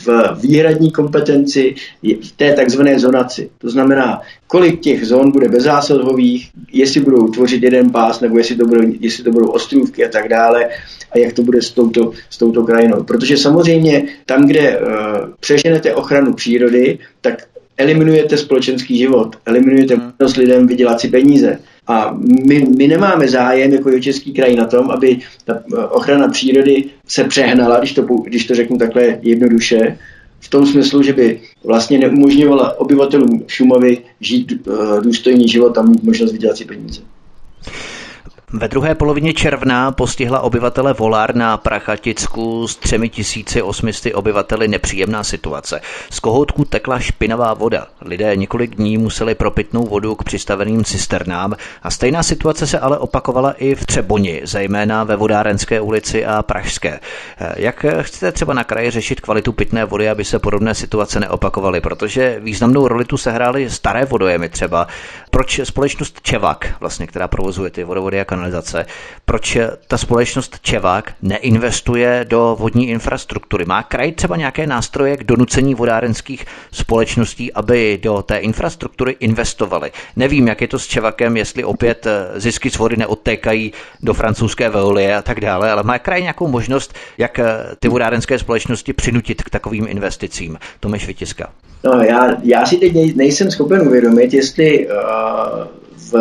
v výhradní kompetenci v té takzvané zonaci. To znamená, kolik těch zón bude bezzásahových, jestli budou tvořit jeden pás, nebo jestli to, budou, jestli to budou ostrůvky a tak dále, a jak to bude s touto, s touto krajinou. Protože samozřejmě tam, kde uh, přeženete ochranu přírody, tak eliminujete společenský život, eliminujete hmm. možnost lidem vydělat si peníze. A my, my nemáme zájem jako český kraj na tom, aby ta ochrana přírody se přehnala, když to, když to řeknu takhle jednoduše, v tom smyslu, že by vlastně neumožňovala obyvatelům Šumavy žít uh, důstojný život a mít možnost vydělat si peníze. Ve druhé polovině června postihla obyvatele Volár na Prachaticku s 3800 obyvateli nepříjemná situace. Z kohoutku tekla špinavá voda. Lidé několik dní museli pro pitnou vodu k přistaveným cisternám a stejná situace se ale opakovala i v Třeboni, zejména ve Vodárenské ulici a Pražské. Jak chcete třeba na kraji řešit kvalitu pitné vody, aby se podobné situace neopakovaly? Protože významnou roli tu sehrály staré vodojemy třeba. Proč společnost Čevak, vlastně, která provozuje ty vodovody a kanalizace, proč ta společnost Čevák neinvestuje do vodní infrastruktury? Má kraj třeba nějaké nástroje k donucení vodárenských společností, aby do té infrastruktury investovali? Nevím, jak je to s Čevakem, jestli opět eh, zisky z vody neodtékají do francouzské veolie a tak dále, ale má kraj nějakou možnost, jak eh, ty vodárenské společnosti přinutit k takovým investicím? Tomeš Vytiska. No, já, já si teď nejsem schopen uvědomit, jestli uh, v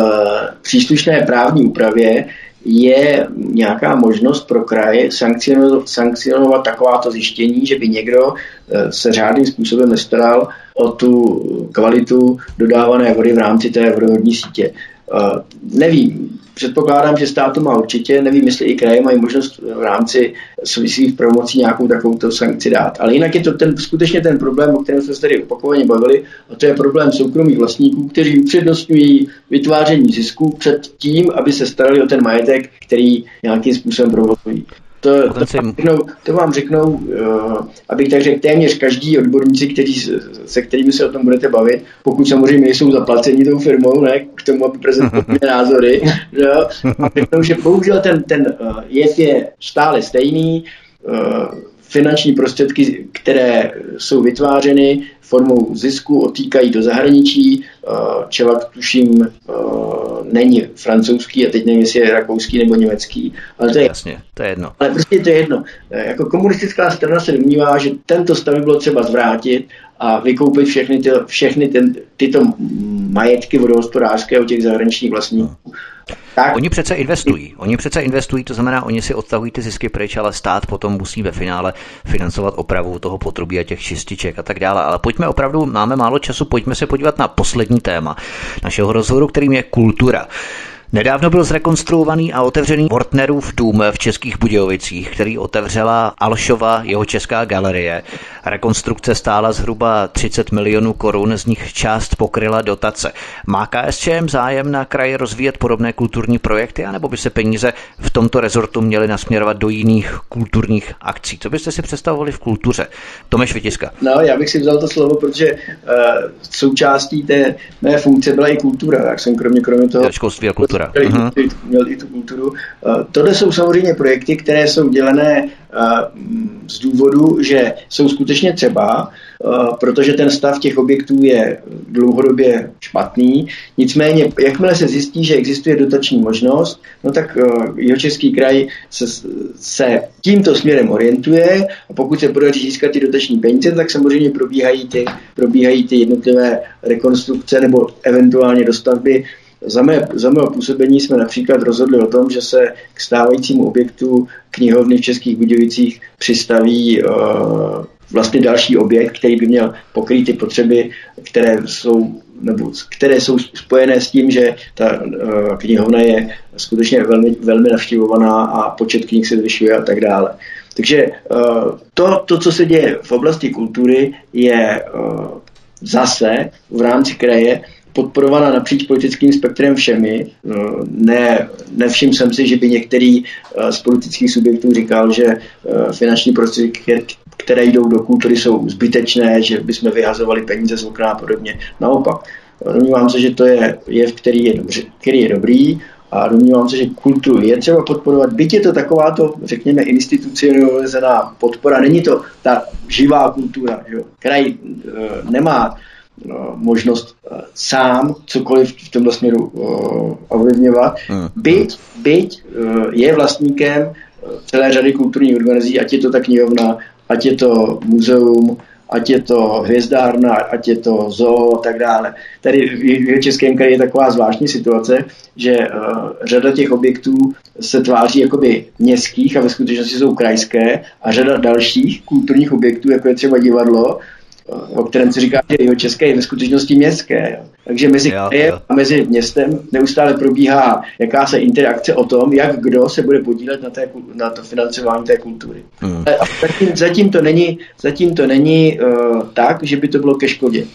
příslušné právní úpravě je nějaká možnost pro kraje sankcionovat, sankcionovat takováto zjištění, že by někdo eh, se řádným způsobem nestaral o tu kvalitu dodávané vody v rámci té vodovodní sítě. Uh, nevím, Předpokládám, že státu má určitě, nevím, jestli i kraje mají možnost v rámci svých promocí nějakou takovou sankci dát. Ale jinak je to ten, skutečně ten problém, o kterém jsme se tady opakovaně bavili, a to je problém soukromých vlastníků, kteří upřednostňují vytváření zisku před tím, aby se starali o ten majetek, který nějakým způsobem provozují. To, to, vám řeknou, to vám řeknou, uh, abych tak řekl, téměř každý odborníci, kteří, se kterými se o tom budete bavit, pokud samozřejmě nejsou zaplaceni tou firmou, ne, k tomu, aby prezentovali názory, že? a řeknou, že bohužel ten, ten uh, jev je stále stejný, uh, finanční prostředky, které jsou vytvářeny formou zisku, otýkají do zahraničí. Eh, Čelak, tuším, eh, není francouzský a teď nevím, jestli je rakouský nebo německý. Ale to je, Jasně, to je jedno. Ale prostě to je jedno. Eh, jako komunistická strana se domnívá, že tento stav by bylo třeba zvrátit a vykoupit všechny, ty, všechny ten, tyto majetky vodohospodářské od těch zahraničních vlastníků. No. Tak. Oni přece investují. Oni přece investují, to znamená, oni si odtahují ty zisky pryč, ale stát potom musí ve finále financovat opravu toho potrubí a těch čističek a tak dále. Ale pojďme opravdu, máme málo času, pojďme se podívat na poslední téma našeho rozhovoru, kterým je kultura. Nedávno byl zrekonstruovaný a otevřený Wortnerův dům v Českých Budějovicích, který otevřela Alšova, jeho česká galerie. Rekonstrukce stála zhruba 30 milionů korun, z nich část pokryla dotace. Má KSČM zájem na kraji rozvíjet podobné kulturní projekty, anebo by se peníze v tomto rezortu měly nasměrovat do jiných kulturních akcí? Co byste si představovali v kultuře? Tomeš Vytiska. No, já bych si vzal to slovo, protože uh, součástí té mé funkce byla i kultura. Tak jsem kromě, kromě toho... Školství a kultura kultura. Měl, uh-huh. i, měl i tu kulturu. Uh, tohle jsou samozřejmě projekty, které jsou dělené uh, z důvodu, že jsou skutečně třeba, uh, protože ten stav těch objektů je dlouhodobě špatný. Nicméně, jakmile se zjistí, že existuje dotační možnost, no tak jeho český kraj se, se tímto směrem orientuje a pokud se podaří získat ty dotační peníze, tak samozřejmě probíhají ty, probíhají ty jednotlivé rekonstrukce nebo eventuálně dostavby za, mé, za mého působení jsme například rozhodli o tom, že se k stávajícímu objektu knihovny v Českých Budějovicích přistaví uh, vlastně další objekt, který by měl pokrýt ty potřeby, které jsou nebo které jsou spojené s tím, že ta uh, knihovna je skutečně velmi, velmi navštěvovaná a počet knih se zvyšuje a tak dále. Takže uh, to, to, co se děje v oblasti kultury, je uh, zase v rámci kraje podporovaná napříč politickým spektrem všemi. No, ne, nevšiml jsem si, že by některý eh, z politických subjektů říkal, že eh, finanční prostředky, které jdou do kultury, jsou zbytečné, že bychom vyhazovali peníze z okna a podobně. Naopak, domnívám se, že to je jev, který je, dobře, který je dobrý a domnívám se, že kulturu je třeba podporovat. Byť je to takováto, řekněme, institucionalizovaná podpora, není to ta živá kultura. Že? Kraj e, nemá možnost eh, sám cokoliv v tomto směru eh, ovlivňovat. Hmm. Byť, byť eh, je vlastníkem celé řady kulturních organizací, ať je to ta knihovna, ať je to muzeum, ať je to hvězdárna, ať je to zoo a tak dále. Tady v Českém kraji je taková zvláštní situace, že uh, řada těch objektů se tváří jakoby městských a ve skutečnosti jsou krajské a řada dalších kulturních objektů, jako je třeba divadlo, o kterém se říká, že jeho české je ve skutečnosti městské. Jo. Takže mezi jo. a mezi městem neustále probíhá jakási interakce o tom, jak kdo se bude podílet na, té, na to financování té kultury. Hmm. A zatím, zatím to není, zatím to není uh, tak, že by to bylo ke škodě.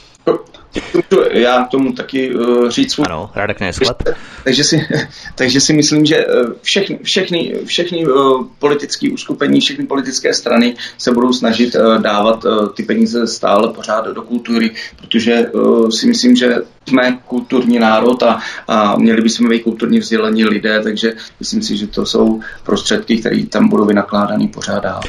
Já k tomu taky uh, říct svůj. Ano, Radek Nesklad. Takže si, takže si myslím, že eh, všechny, všechny, všechny uh, politické uskupení, všechny politické strany se budou snažit uh, dávat uh, ty peníze stále pořád do kultury, protože uh, si myslím, že jsme kulturní národ a, a měli bychom být kulturně vzdělaní lidé, takže myslím si, že to jsou prostředky, které tam budou vynakládány pořád dál.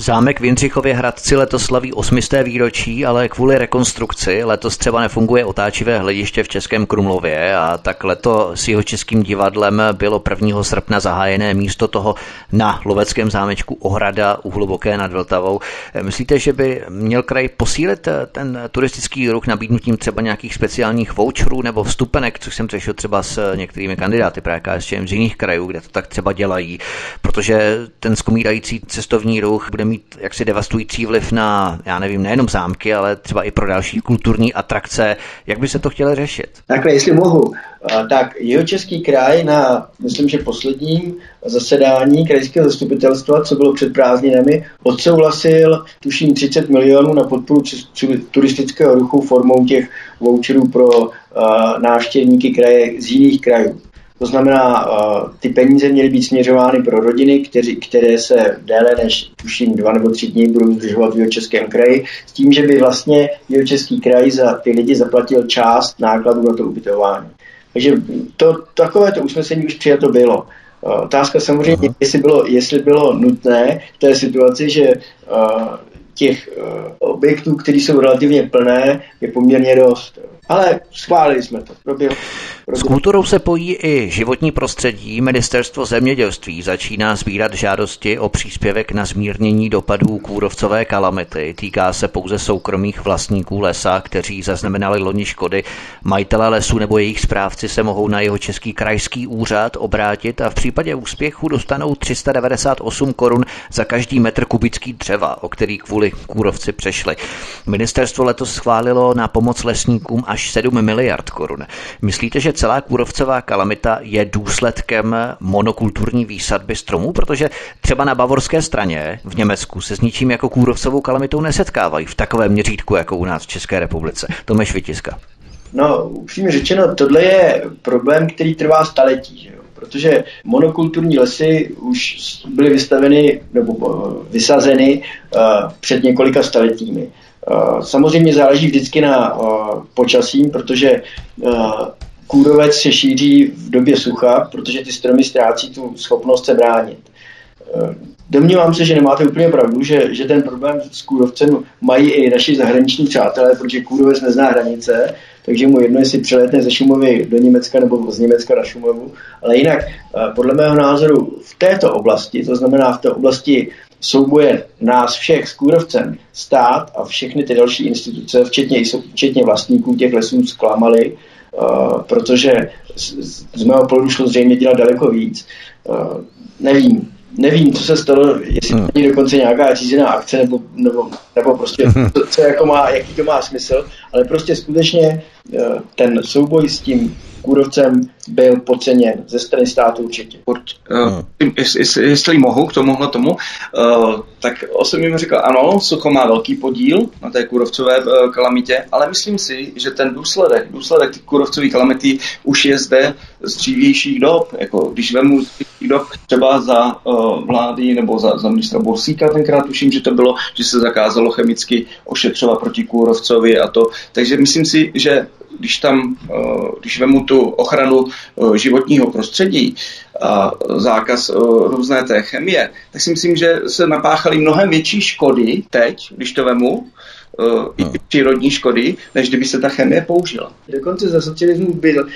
Zámek v Jindřichově Hradci letos slaví 800. výročí, ale kvůli rekonstrukci letos třeba nefunguje otáčivé hlediště v Českém Krumlově a tak leto s jeho českým divadlem bylo 1. srpna zahájené místo toho na Loveckém zámečku Ohrada u Hluboké nad Vltavou. Myslíte, že by měl kraj posílit ten turistický ruch nabídnutím třeba nějakých speciálních voucherů nebo vstupenek, což jsem řešil třeba s některými kandidáty právě KSČM z jiných krajů, kde to tak třeba dělají, protože ten skomírající cestovní ruch bude mít jaksi devastující vliv na, já nevím, nejenom zámky, ale třeba i pro další kulturní atrakce. Jak by se to chtělo řešit? Takhle, jestli mohu, tak jeho český kraj na, myslím, že posledním zasedání krajského zastupitelstva, co bylo před prázdninami, odsouhlasil tuším 30 milionů na podporu turistického ruchu formou těch voucherů pro návštěvníky kraje z jiných krajů. To znamená, ty peníze měly být směřovány pro rodiny, kteří, které se déle než tuším dva nebo tři dny budou zdržovat v jeho českém kraji, s tím, že by vlastně jeho český kraj za ty lidi zaplatil část nákladů na to ubytování. Takže to, takové to usnesení už přijato bylo. Otázka samozřejmě, jestli bylo, jestli bylo nutné v té situaci, že uh, těch uh, objektů, které jsou relativně plné, je poměrně dost. Ale schválili jsme to. Probělo. S kulturou se pojí i životní prostředí. Ministerstvo zemědělství začíná sbírat žádosti o příspěvek na zmírnění dopadů kůrovcové kalamity. Týká se pouze soukromých vlastníků lesa, kteří zaznamenali loni škody. Majitelé lesů nebo jejich správci se mohou na jeho český krajský úřad obrátit a v případě úspěchu dostanou 398 korun za každý metr kubický dřeva, o který kvůli kůrovci přešli. Ministerstvo letos schválilo na pomoc lesníkům až 7 miliard korun. Myslíte, že celá kůrovcová kalamita je důsledkem monokulturní výsadby stromů, protože třeba na bavorské straně v Německu se s ničím jako kůrovcovou kalamitou nesetkávají v takovém měřítku jako u nás v České republice. Tomeš Vytiska. No, upřímně řečeno, tohle je problém, který trvá staletí. Že jo? protože monokulturní lesy už byly vystaveny nebo eh, vysazeny uh, před několika staletími. Uh, samozřejmě záleží vždycky na uh, počasím, protože kůrovec se šíří v době sucha, protože ty stromy ztrácí tu schopnost se bránit. Eh, domnívám se, že nemáte úplně pravdu, že, že ten problém s kůrovcem mají i naši zahraniční přátelé, protože kůrovec nezná hranice, takže mu jedno, jestli přeletne ze Šumovy do Německa nebo z Německa na Šumovu. Ale jinak, eh, podle mého názoru, v této oblasti, to znamená v té oblasti souboje nás všech s kůrovcem, stát a všechny ty další instituce, včetně, včetně vlastníků těch lesů, zklamali, Uh, protože z, z mého pohledu šlo zřejmě dělat daleko víc. Uh, nevím, nevím, co se stalo, jestli hmm. to dokonce nějaká řízená akce, nebo, nebo, nebo prostě co, co jako má, jaký to má smysl, ale prostě skutečně uh, ten souboj s tím kůrovcem byl podceněn ze strany státu určitě. Uh, hmm. jestli, jestli mohu k tomuhle tomu, uh, tak osobně mi říkal, ano, sucho má velký podíl na té kůrovcové uh, kalamitě, ale myslím si, že ten důsledek, důsledek kůrovcové kalamity už je zde z dřívějších dob. Jako, když vemu z dob třeba za uh, vlády nebo za, za ministra Borsíka, tenkrát tuším, že to bylo, že se zakázalo chemicky ošetřovat proti kůrovcovi a to. Takže myslím si, že když tam, když vemu tu ochranu Eh, životního prostředí a zákaz eh, různé té chemie, tak si myslím, že se napáchaly mnohem větší škody teď, když to vemu, i ty přírodní škody, než kdyby se ta chemie použila. Dokonce za socialismu byl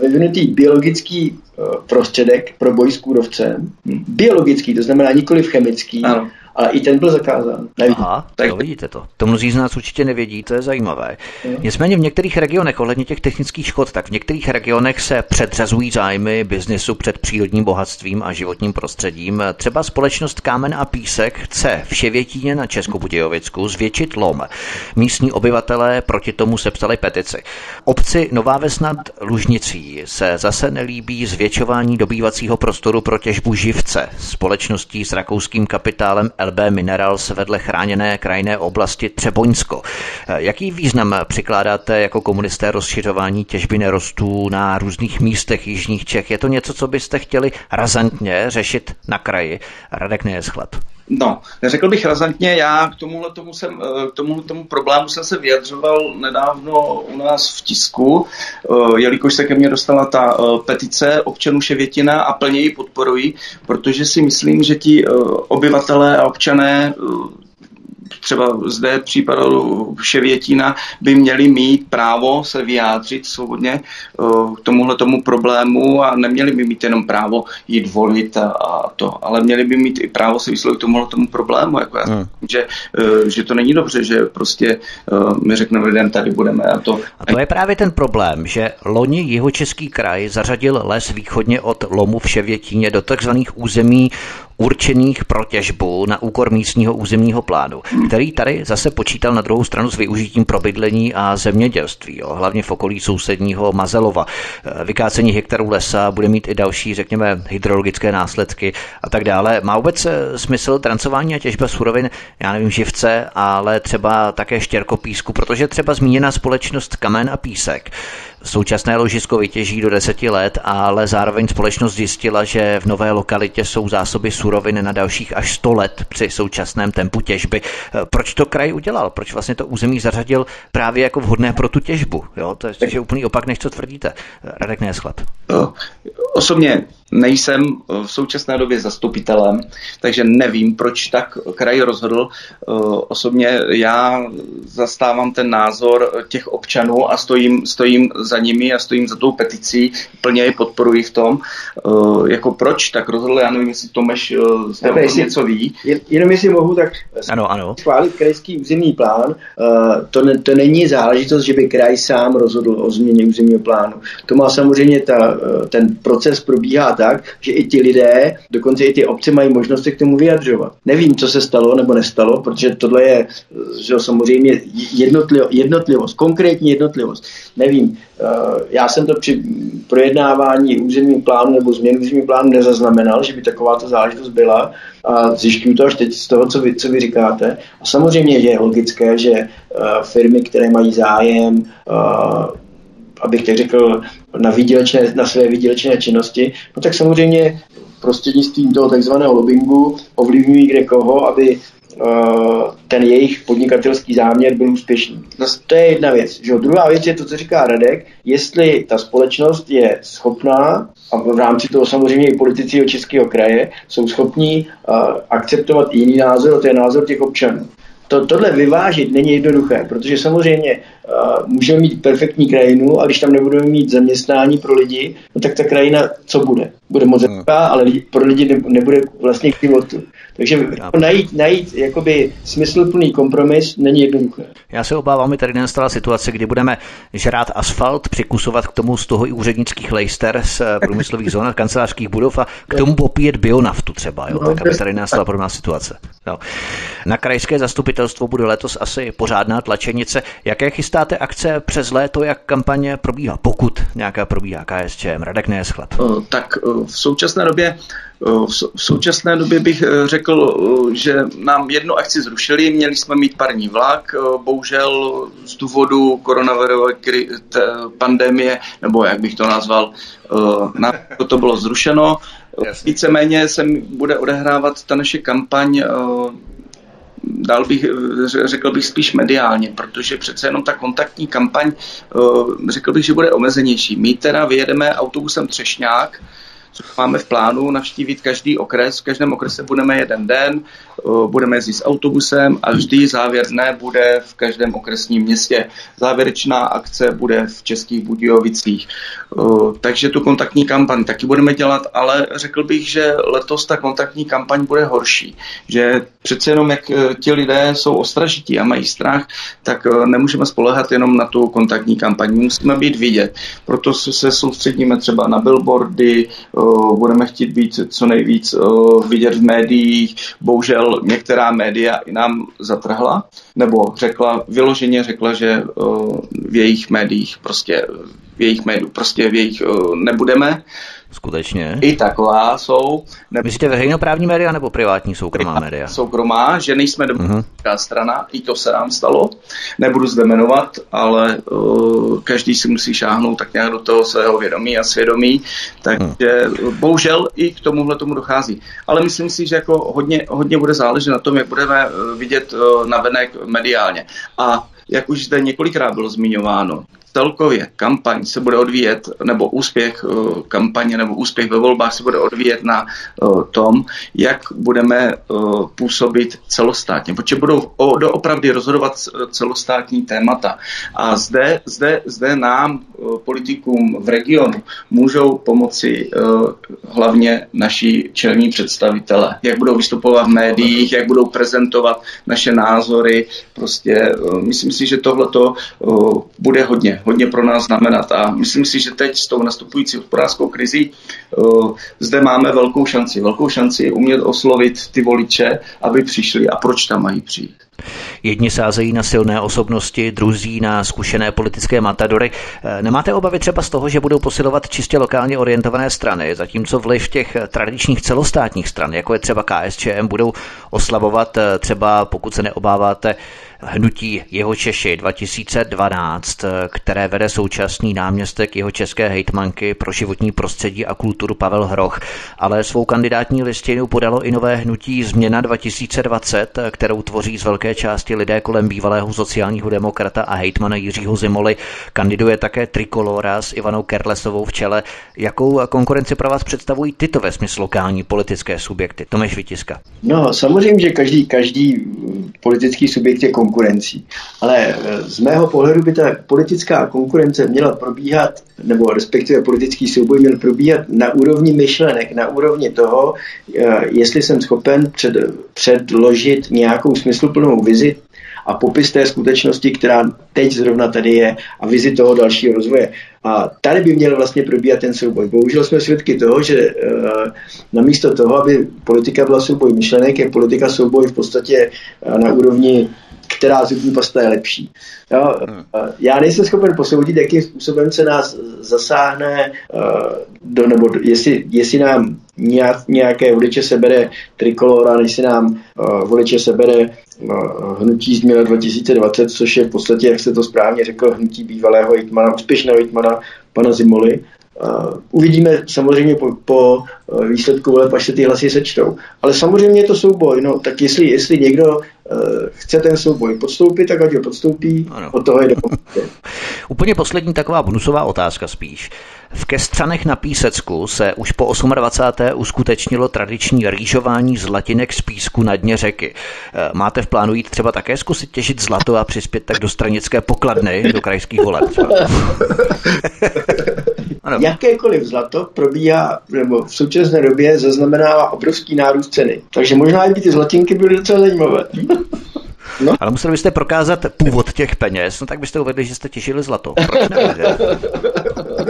vyvinutý biologický prostředek pro boj s kůrovcem. Hmm. Biologický, to znamená nikoli chemický. Ano ale i ten byl zakázán. Nevím. Aha, tak to vidíte to. To mnozí z nás určitě nevědí, to je zajímavé. Nicméně v některých regionech, ohledně těch technických škod, tak v některých regionech se předřazují zájmy biznesu před přírodním bohatstvím a životním prostředím. Třeba společnost Kámen a Písek chce v Ševětíně na Českobudějovicku zvětšit lom. Místní obyvatelé proti tomu sepsali petici. Obci Nová Ves nad Lužnicí se zase nelíbí zvětšování dobývacího prostoru pro těžbu živce společností s rakouským kapitálem LB Minerals vedle chráněné krajinné oblasti Třeboňsko. Jaký význam přikládáte jako komunisté rozšiřování těžby nerostů na různých místech Jižních Čech? Je to něco, co byste chtěli razantně řešit na kraji? Radek Nejeschlad. No, neřekl bych razantně, já k tomuhle tomu, jsem, eh, k tomuhle tomu problému jsem se vyjadřoval nedávno u nás v tisku, eh, jelikož se ke mně dostala ta eh, petice občanů Ševětina a plně ji podporuji, protože si myslím, že ti obyvatelé a občané třeba zde případu Ševětina by měli mít právo se vyjádřit svobodně eh, k tomuhle tomu problému a neměli by mít jenom právo jít volit a, to, ale měli by mít i právo se vyslovit k tomuhle tomu problému. Jako já, hmm. že, eh, že to není dobře, že prostě eh, my řekneme lidem, tady budeme a to. A to je právě ten problém, že loni jeho český kraj zařadil les východně od lomu v Ševětíně do takzvaných území určených pro těžbu na úkor místního územního plánu, který tady zase počítal na druhou stranu s využitím pro bydlení a zemědělství, jo, hlavně v okolí sousedního Mazelova. Vykácení hektarů lesa bude mít i další, řekněme, hydrologické následky a tak dále. Má vůbec smysl trancování a těžba surovin, já nevím, živce, ale třeba také štěrkopísku, protože třeba zmíněná společnost Kamen a Písek Současné ložisko vytěží do deseti let, ale zároveň společnost zjistila, že v nové lokalitě jsou zásoby surovin na dalších až 100 let při současném tempu těžby. Proč to kraj udělal? Proč vlastně to území zařadil právě jako vhodné pro tu těžbu? Jo, to je, je úplný opak, než co tvrdíte. Radek Neschlap. Osobně nejsem v současné době zastupitelem, takže nevím, proč tak kraj rozhodl. Osobně já zastávám ten názor těch občanů a stojím, stojím za nimi a stojím za tou peticí, plně je podporuji v tom. Jako proč tak rozhodl, já nevím, jestli Tomeš z toho jestli, něco ví. Jenom jestli mohu, tak ano, ano. schválit krajský územní plán, to, ne, to není záležitost, že by kraj sám rozhodl o změně územního plánu. To má samozřejmě ta, ten proces probíhá tak, že i ti lidé, dokonce i ty obce mají možnost se k tomu vyjadřovat. Nevím, co se stalo nebo nestalo, protože tohle je že samozřejmě jednotlivo, jednotlivost, konkrétní jednotlivost. Nevím, eh, já jsem to při projednávání územní plánu nebo změny územní plánu nezaznamenal, že by takováto záležitost byla a zjišťuju to až teď z toho, co vy, co vy říkáte. A samozřejmě je logické, že uh, firmy, které mají zájem abych tak řekl, na, výdělečné, na své výdělečné činnosti, no tak samozřejmě prostřednictvím toho takzvaného lobbingu ovlivňují kde koho, aby uh, ten jejich podnikatelský záměr byl úspěšný. To je jedna věc. Že? Druhá věc je to, co říká Radek, jestli ta společnost je schopná, a v rámci toho samozřejmě i politici Českého kraje, jsou schopní uh, akceptovat jiný názor, a to je názor těch občanů to, tohle vyvážit není jednoduché, protože samozřejmě uh, můžeme mít perfektní krajinu a když tam nebudeme mít zaměstnání pro lidi, no tak ta krajina co bude? Bude moc hmm. ale lidi, pro lidi ne, nebude vlastně k životu. Takže jako najít, najít jakoby smysluplný kompromis není jednoduché. Já se obávám, že tady nastala situace, kdy budeme žrát asfalt, přikusovat k tomu z toho i úřednických lejster z eh, průmyslových zón a kancelářských budov a k tomu popíjet bionaftu třeba, jo, no, tak aby tady nastala podobná situace. Jo. Na krajské zastupitelstvo bude letos asi pořádná tlačenice. Jaké chystáte akce přes léto, jak kampaně probíhá, pokud nějaká probíhá KSČM? Radek Neschlap. Tak v současné době v současné době bych eh, řekl, eh, že nám jednu akci zrušili, měli jsme mít parní vlak, eh, bohužel z důvodu koronavirové pandemie, nebo jak bych to nazval, to bylo zrušeno. Víceméně se bude odehrávat ta naše kampaň dal bych, řekl bych spíš mediálně, protože přece jenom ta kontaktní kampaň, řekl bych, že bude omezenější. My teda vyjedeme autobusem Třešňák, co máme v plánu, navštívit každý okres. V každém okrese budeme jeden den, budeme jezdit s autobusem a vždy závěr dne bude v každém okresním městě. Závěrečná akce bude v Českých Budějovicích. Takže tu kontaktní kampaň taky budeme dělat, ale řekl bych, že letos ta kontaktní kampaň bude horší. Že přece jenom, jak e, ti lidé jsou ostražití a mají strach, tak nemůžeme spolehat jenom na tu kontaktní kampaň. Musíme být vidět. Proto se soustředíme třeba na billboardy, budeme chtít být co nejvíc vidět v médiích. Bohužel některá média i nám zatrhla, nebo řekla, vyloženě řekla, že v jejich médiích prostě v jejich médiu, prostě v jejich nebudeme. Skutečně. I taková jsou. Ne... Myslíte veřejnoprávní média nebo privátní soukromá média? Soukromá, že nejsme demokratická uh-huh. strana, i to se nám stalo. Nebudu zde jmenovat, ale uh, každý si musí šáhnout tak nějak do toho svého vědomí a svědomí, takže uh. bohužel i k tomuhle tomu dochází. Ale myslím si, že jako hodně, hodně bude záležet na tom, jak budeme vidět uh, navenek mediálně. A jak už zde několikrát bylo zmiňováno, celkově kampaň se bude odvíjet, nebo úspěch eh, kampaně nebo úspěch ve volbách se bude odvíjet na eh, tom, jak budeme eh, působit celostátně, protože budou doopravdy rozhodovat celostátní témata. A zde, zde, zde nám, politikům v regionu, můžou pomoci hlavně naši čelní představitele. Jak budou vystupovat v médiích, jak budou prezentovat naše názory. Prostě myslím si, že tohle bude hodně hodně, pro nás znamenat. A myslím si, že teď s tou nastupující hospodářskou krizí uh, zde máme velkou šanci. Velkou šanci umět oslovit ty voliče, aby přišli a proč tam mají přijít. Jedni sázejí na silné osobnosti, druzí na zkušené politické matadory. Eh, nemáte obavy třeba z toho, že budou posilovat čistě lokálně orientované strany, zatímco vliv těch tradičních celostátních stran, jako je třeba KSČM, budou oslavovat eh, třeba, pokud se neobáváte, hnutí Jeho Češi 2012, které vede současný náměstek jeho české hejtmanky pro životní prostředí a kulturu Pavel Hroch, ale svou kandidátní listinu podalo i nové hnutí Změna 2020, kterou tvoří z velké části lidé kolem bývalého sociálního demokrata a hejtmana Jiřího Zimoli. Kandiduje také Trikolora s Ivanou Kerlesovou v čele. Jakou konkurenci pro vás představují tyto ve smyslu lokální politické subjekty? Tomeš Vytiska. No, samozřejmě, že každý, každý politický subjekt je konkurence konkurencí. Ale eh, z mého pohledu by ta politická konkurence měla probíhat, nebo respektive politický souboj měl probíhat na úrovni myšlenek, na úrovni toho, eh, jestli jsem schopen před, předložit nějakou smysluplnou vizi a popis té skutečnosti, která teď zrovna tady je a vizi toho dalšího rozvoje. A tady by měl vlastně probíhat ten souboj. Bohužel jsme svědky toho, že e, namísto toho, aby politika byla souboj myšlenek, je politika souboj v podstatě na úrovni která zubní pasta je lepší. Jo? Hmm. Já nejsem schopen posoudit, jakým způsobem se nás zasáhne, do, nebo jestli, jestli nám nějaké voliče sebere trikolora, než si nám voliče sebere hnutí změna 2020, což je v podstatě, jak se to správně řekl, hnutí bývalého hitmana, úspěšného hitmana pana Zimoly. Uh, uvidíme samozřejmě po, po výsledku voleb, až se ty hlasy sečtou. Ale samozřejmě je to souboj. No, tak jestli, jestli někdo uh, chce ten souboj podstoupit, tak ať ho podstoupí. Ano. Od toho je Úplně poslední taková bonusová otázka spíš. V Kestřanech na Písecku se už po 28. uskutečnilo tradiční rýžování zlatinek z písku na dně řeky. Eh, máte v plánu jít třeba také zkusit těžit zlato a přispět tak do stranické pokladny do krajských voleb? Jakékoliv zlato probíhá, nebo v současné době zaznamenává obrovský nárůst ceny. Takže možná i ty zlatinky byly docela zajímavé. No. Ale museli byste prokázat původ těch peněz, no tak byste uvedli, že jste těšili zlato. Proč ne?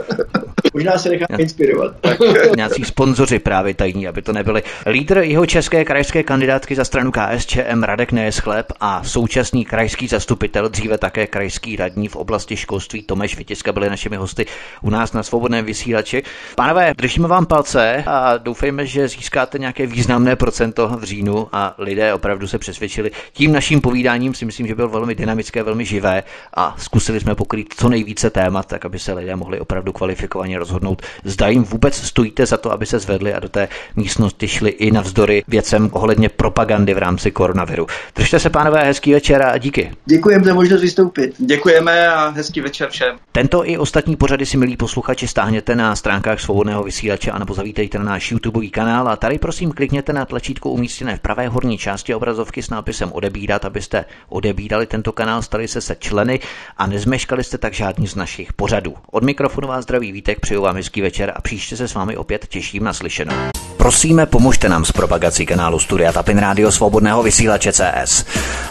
Možná se nechá inspirovat. Tak, nějací sponzoři právě tajní, aby to nebyli. Lídr jeho české krajské kandidátky za stranu KSČM Radek Nejeschleb a současný krajský zastupitel, dříve také krajský radní v oblasti školství Tomeš Vytiska byli našimi hosty u nás na svobodném vysílači. Pánové, držíme vám palce a doufejme, že získáte nějaké významné procento v říjnu a lidé opravdu se přesvědčili. Tím naším povídáním si myslím, že byl velmi dynamické, velmi živé a zkusili jsme pokrýt co nejvíce témat, tak aby se lidé mohli opravdu kvalifikovaně rozhodnout, zda jim vůbec stojíte za to, aby se zvedli a do té místnosti šli i navzdory věcem ohledně propagandy v rámci koronaviru. Držte se, pánové, hezký večer a díky. Děkujeme za možnost vystoupit. Děkujeme a hezký večer všem. Tento i ostatní pořady si, milí posluchači, stáhněte na stránkách svobodného vysílače anebo zavítejte na náš YouTube kanál a tady prosím klikněte na tlačítko umístěné v pravé horní části obrazovky s nápisem odebírat, abyste odebírali tento kanál, stali se se členy a nezmeškali jste tak žádný z našich pořadů. Od mikrofonu vás zdraví Vítek, přeju vám hezký večer a příště se s vámi opět těším na slyšenou. Prosíme, pomožte nám s propagací kanálu Studia Tapin Radio Svobodného vysílače CS.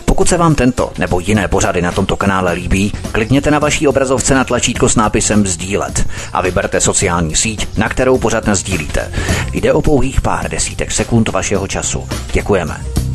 Pokud se vám tento nebo jiné pořady na tomto kanále líbí, klikněte na vaší obrazovce na tlačítko s nápisem Sdílet a vyberte sociální síť, na kterou pořád sdílíte. Jde o pouhých pár desítek sekund vašeho času. Děkujeme.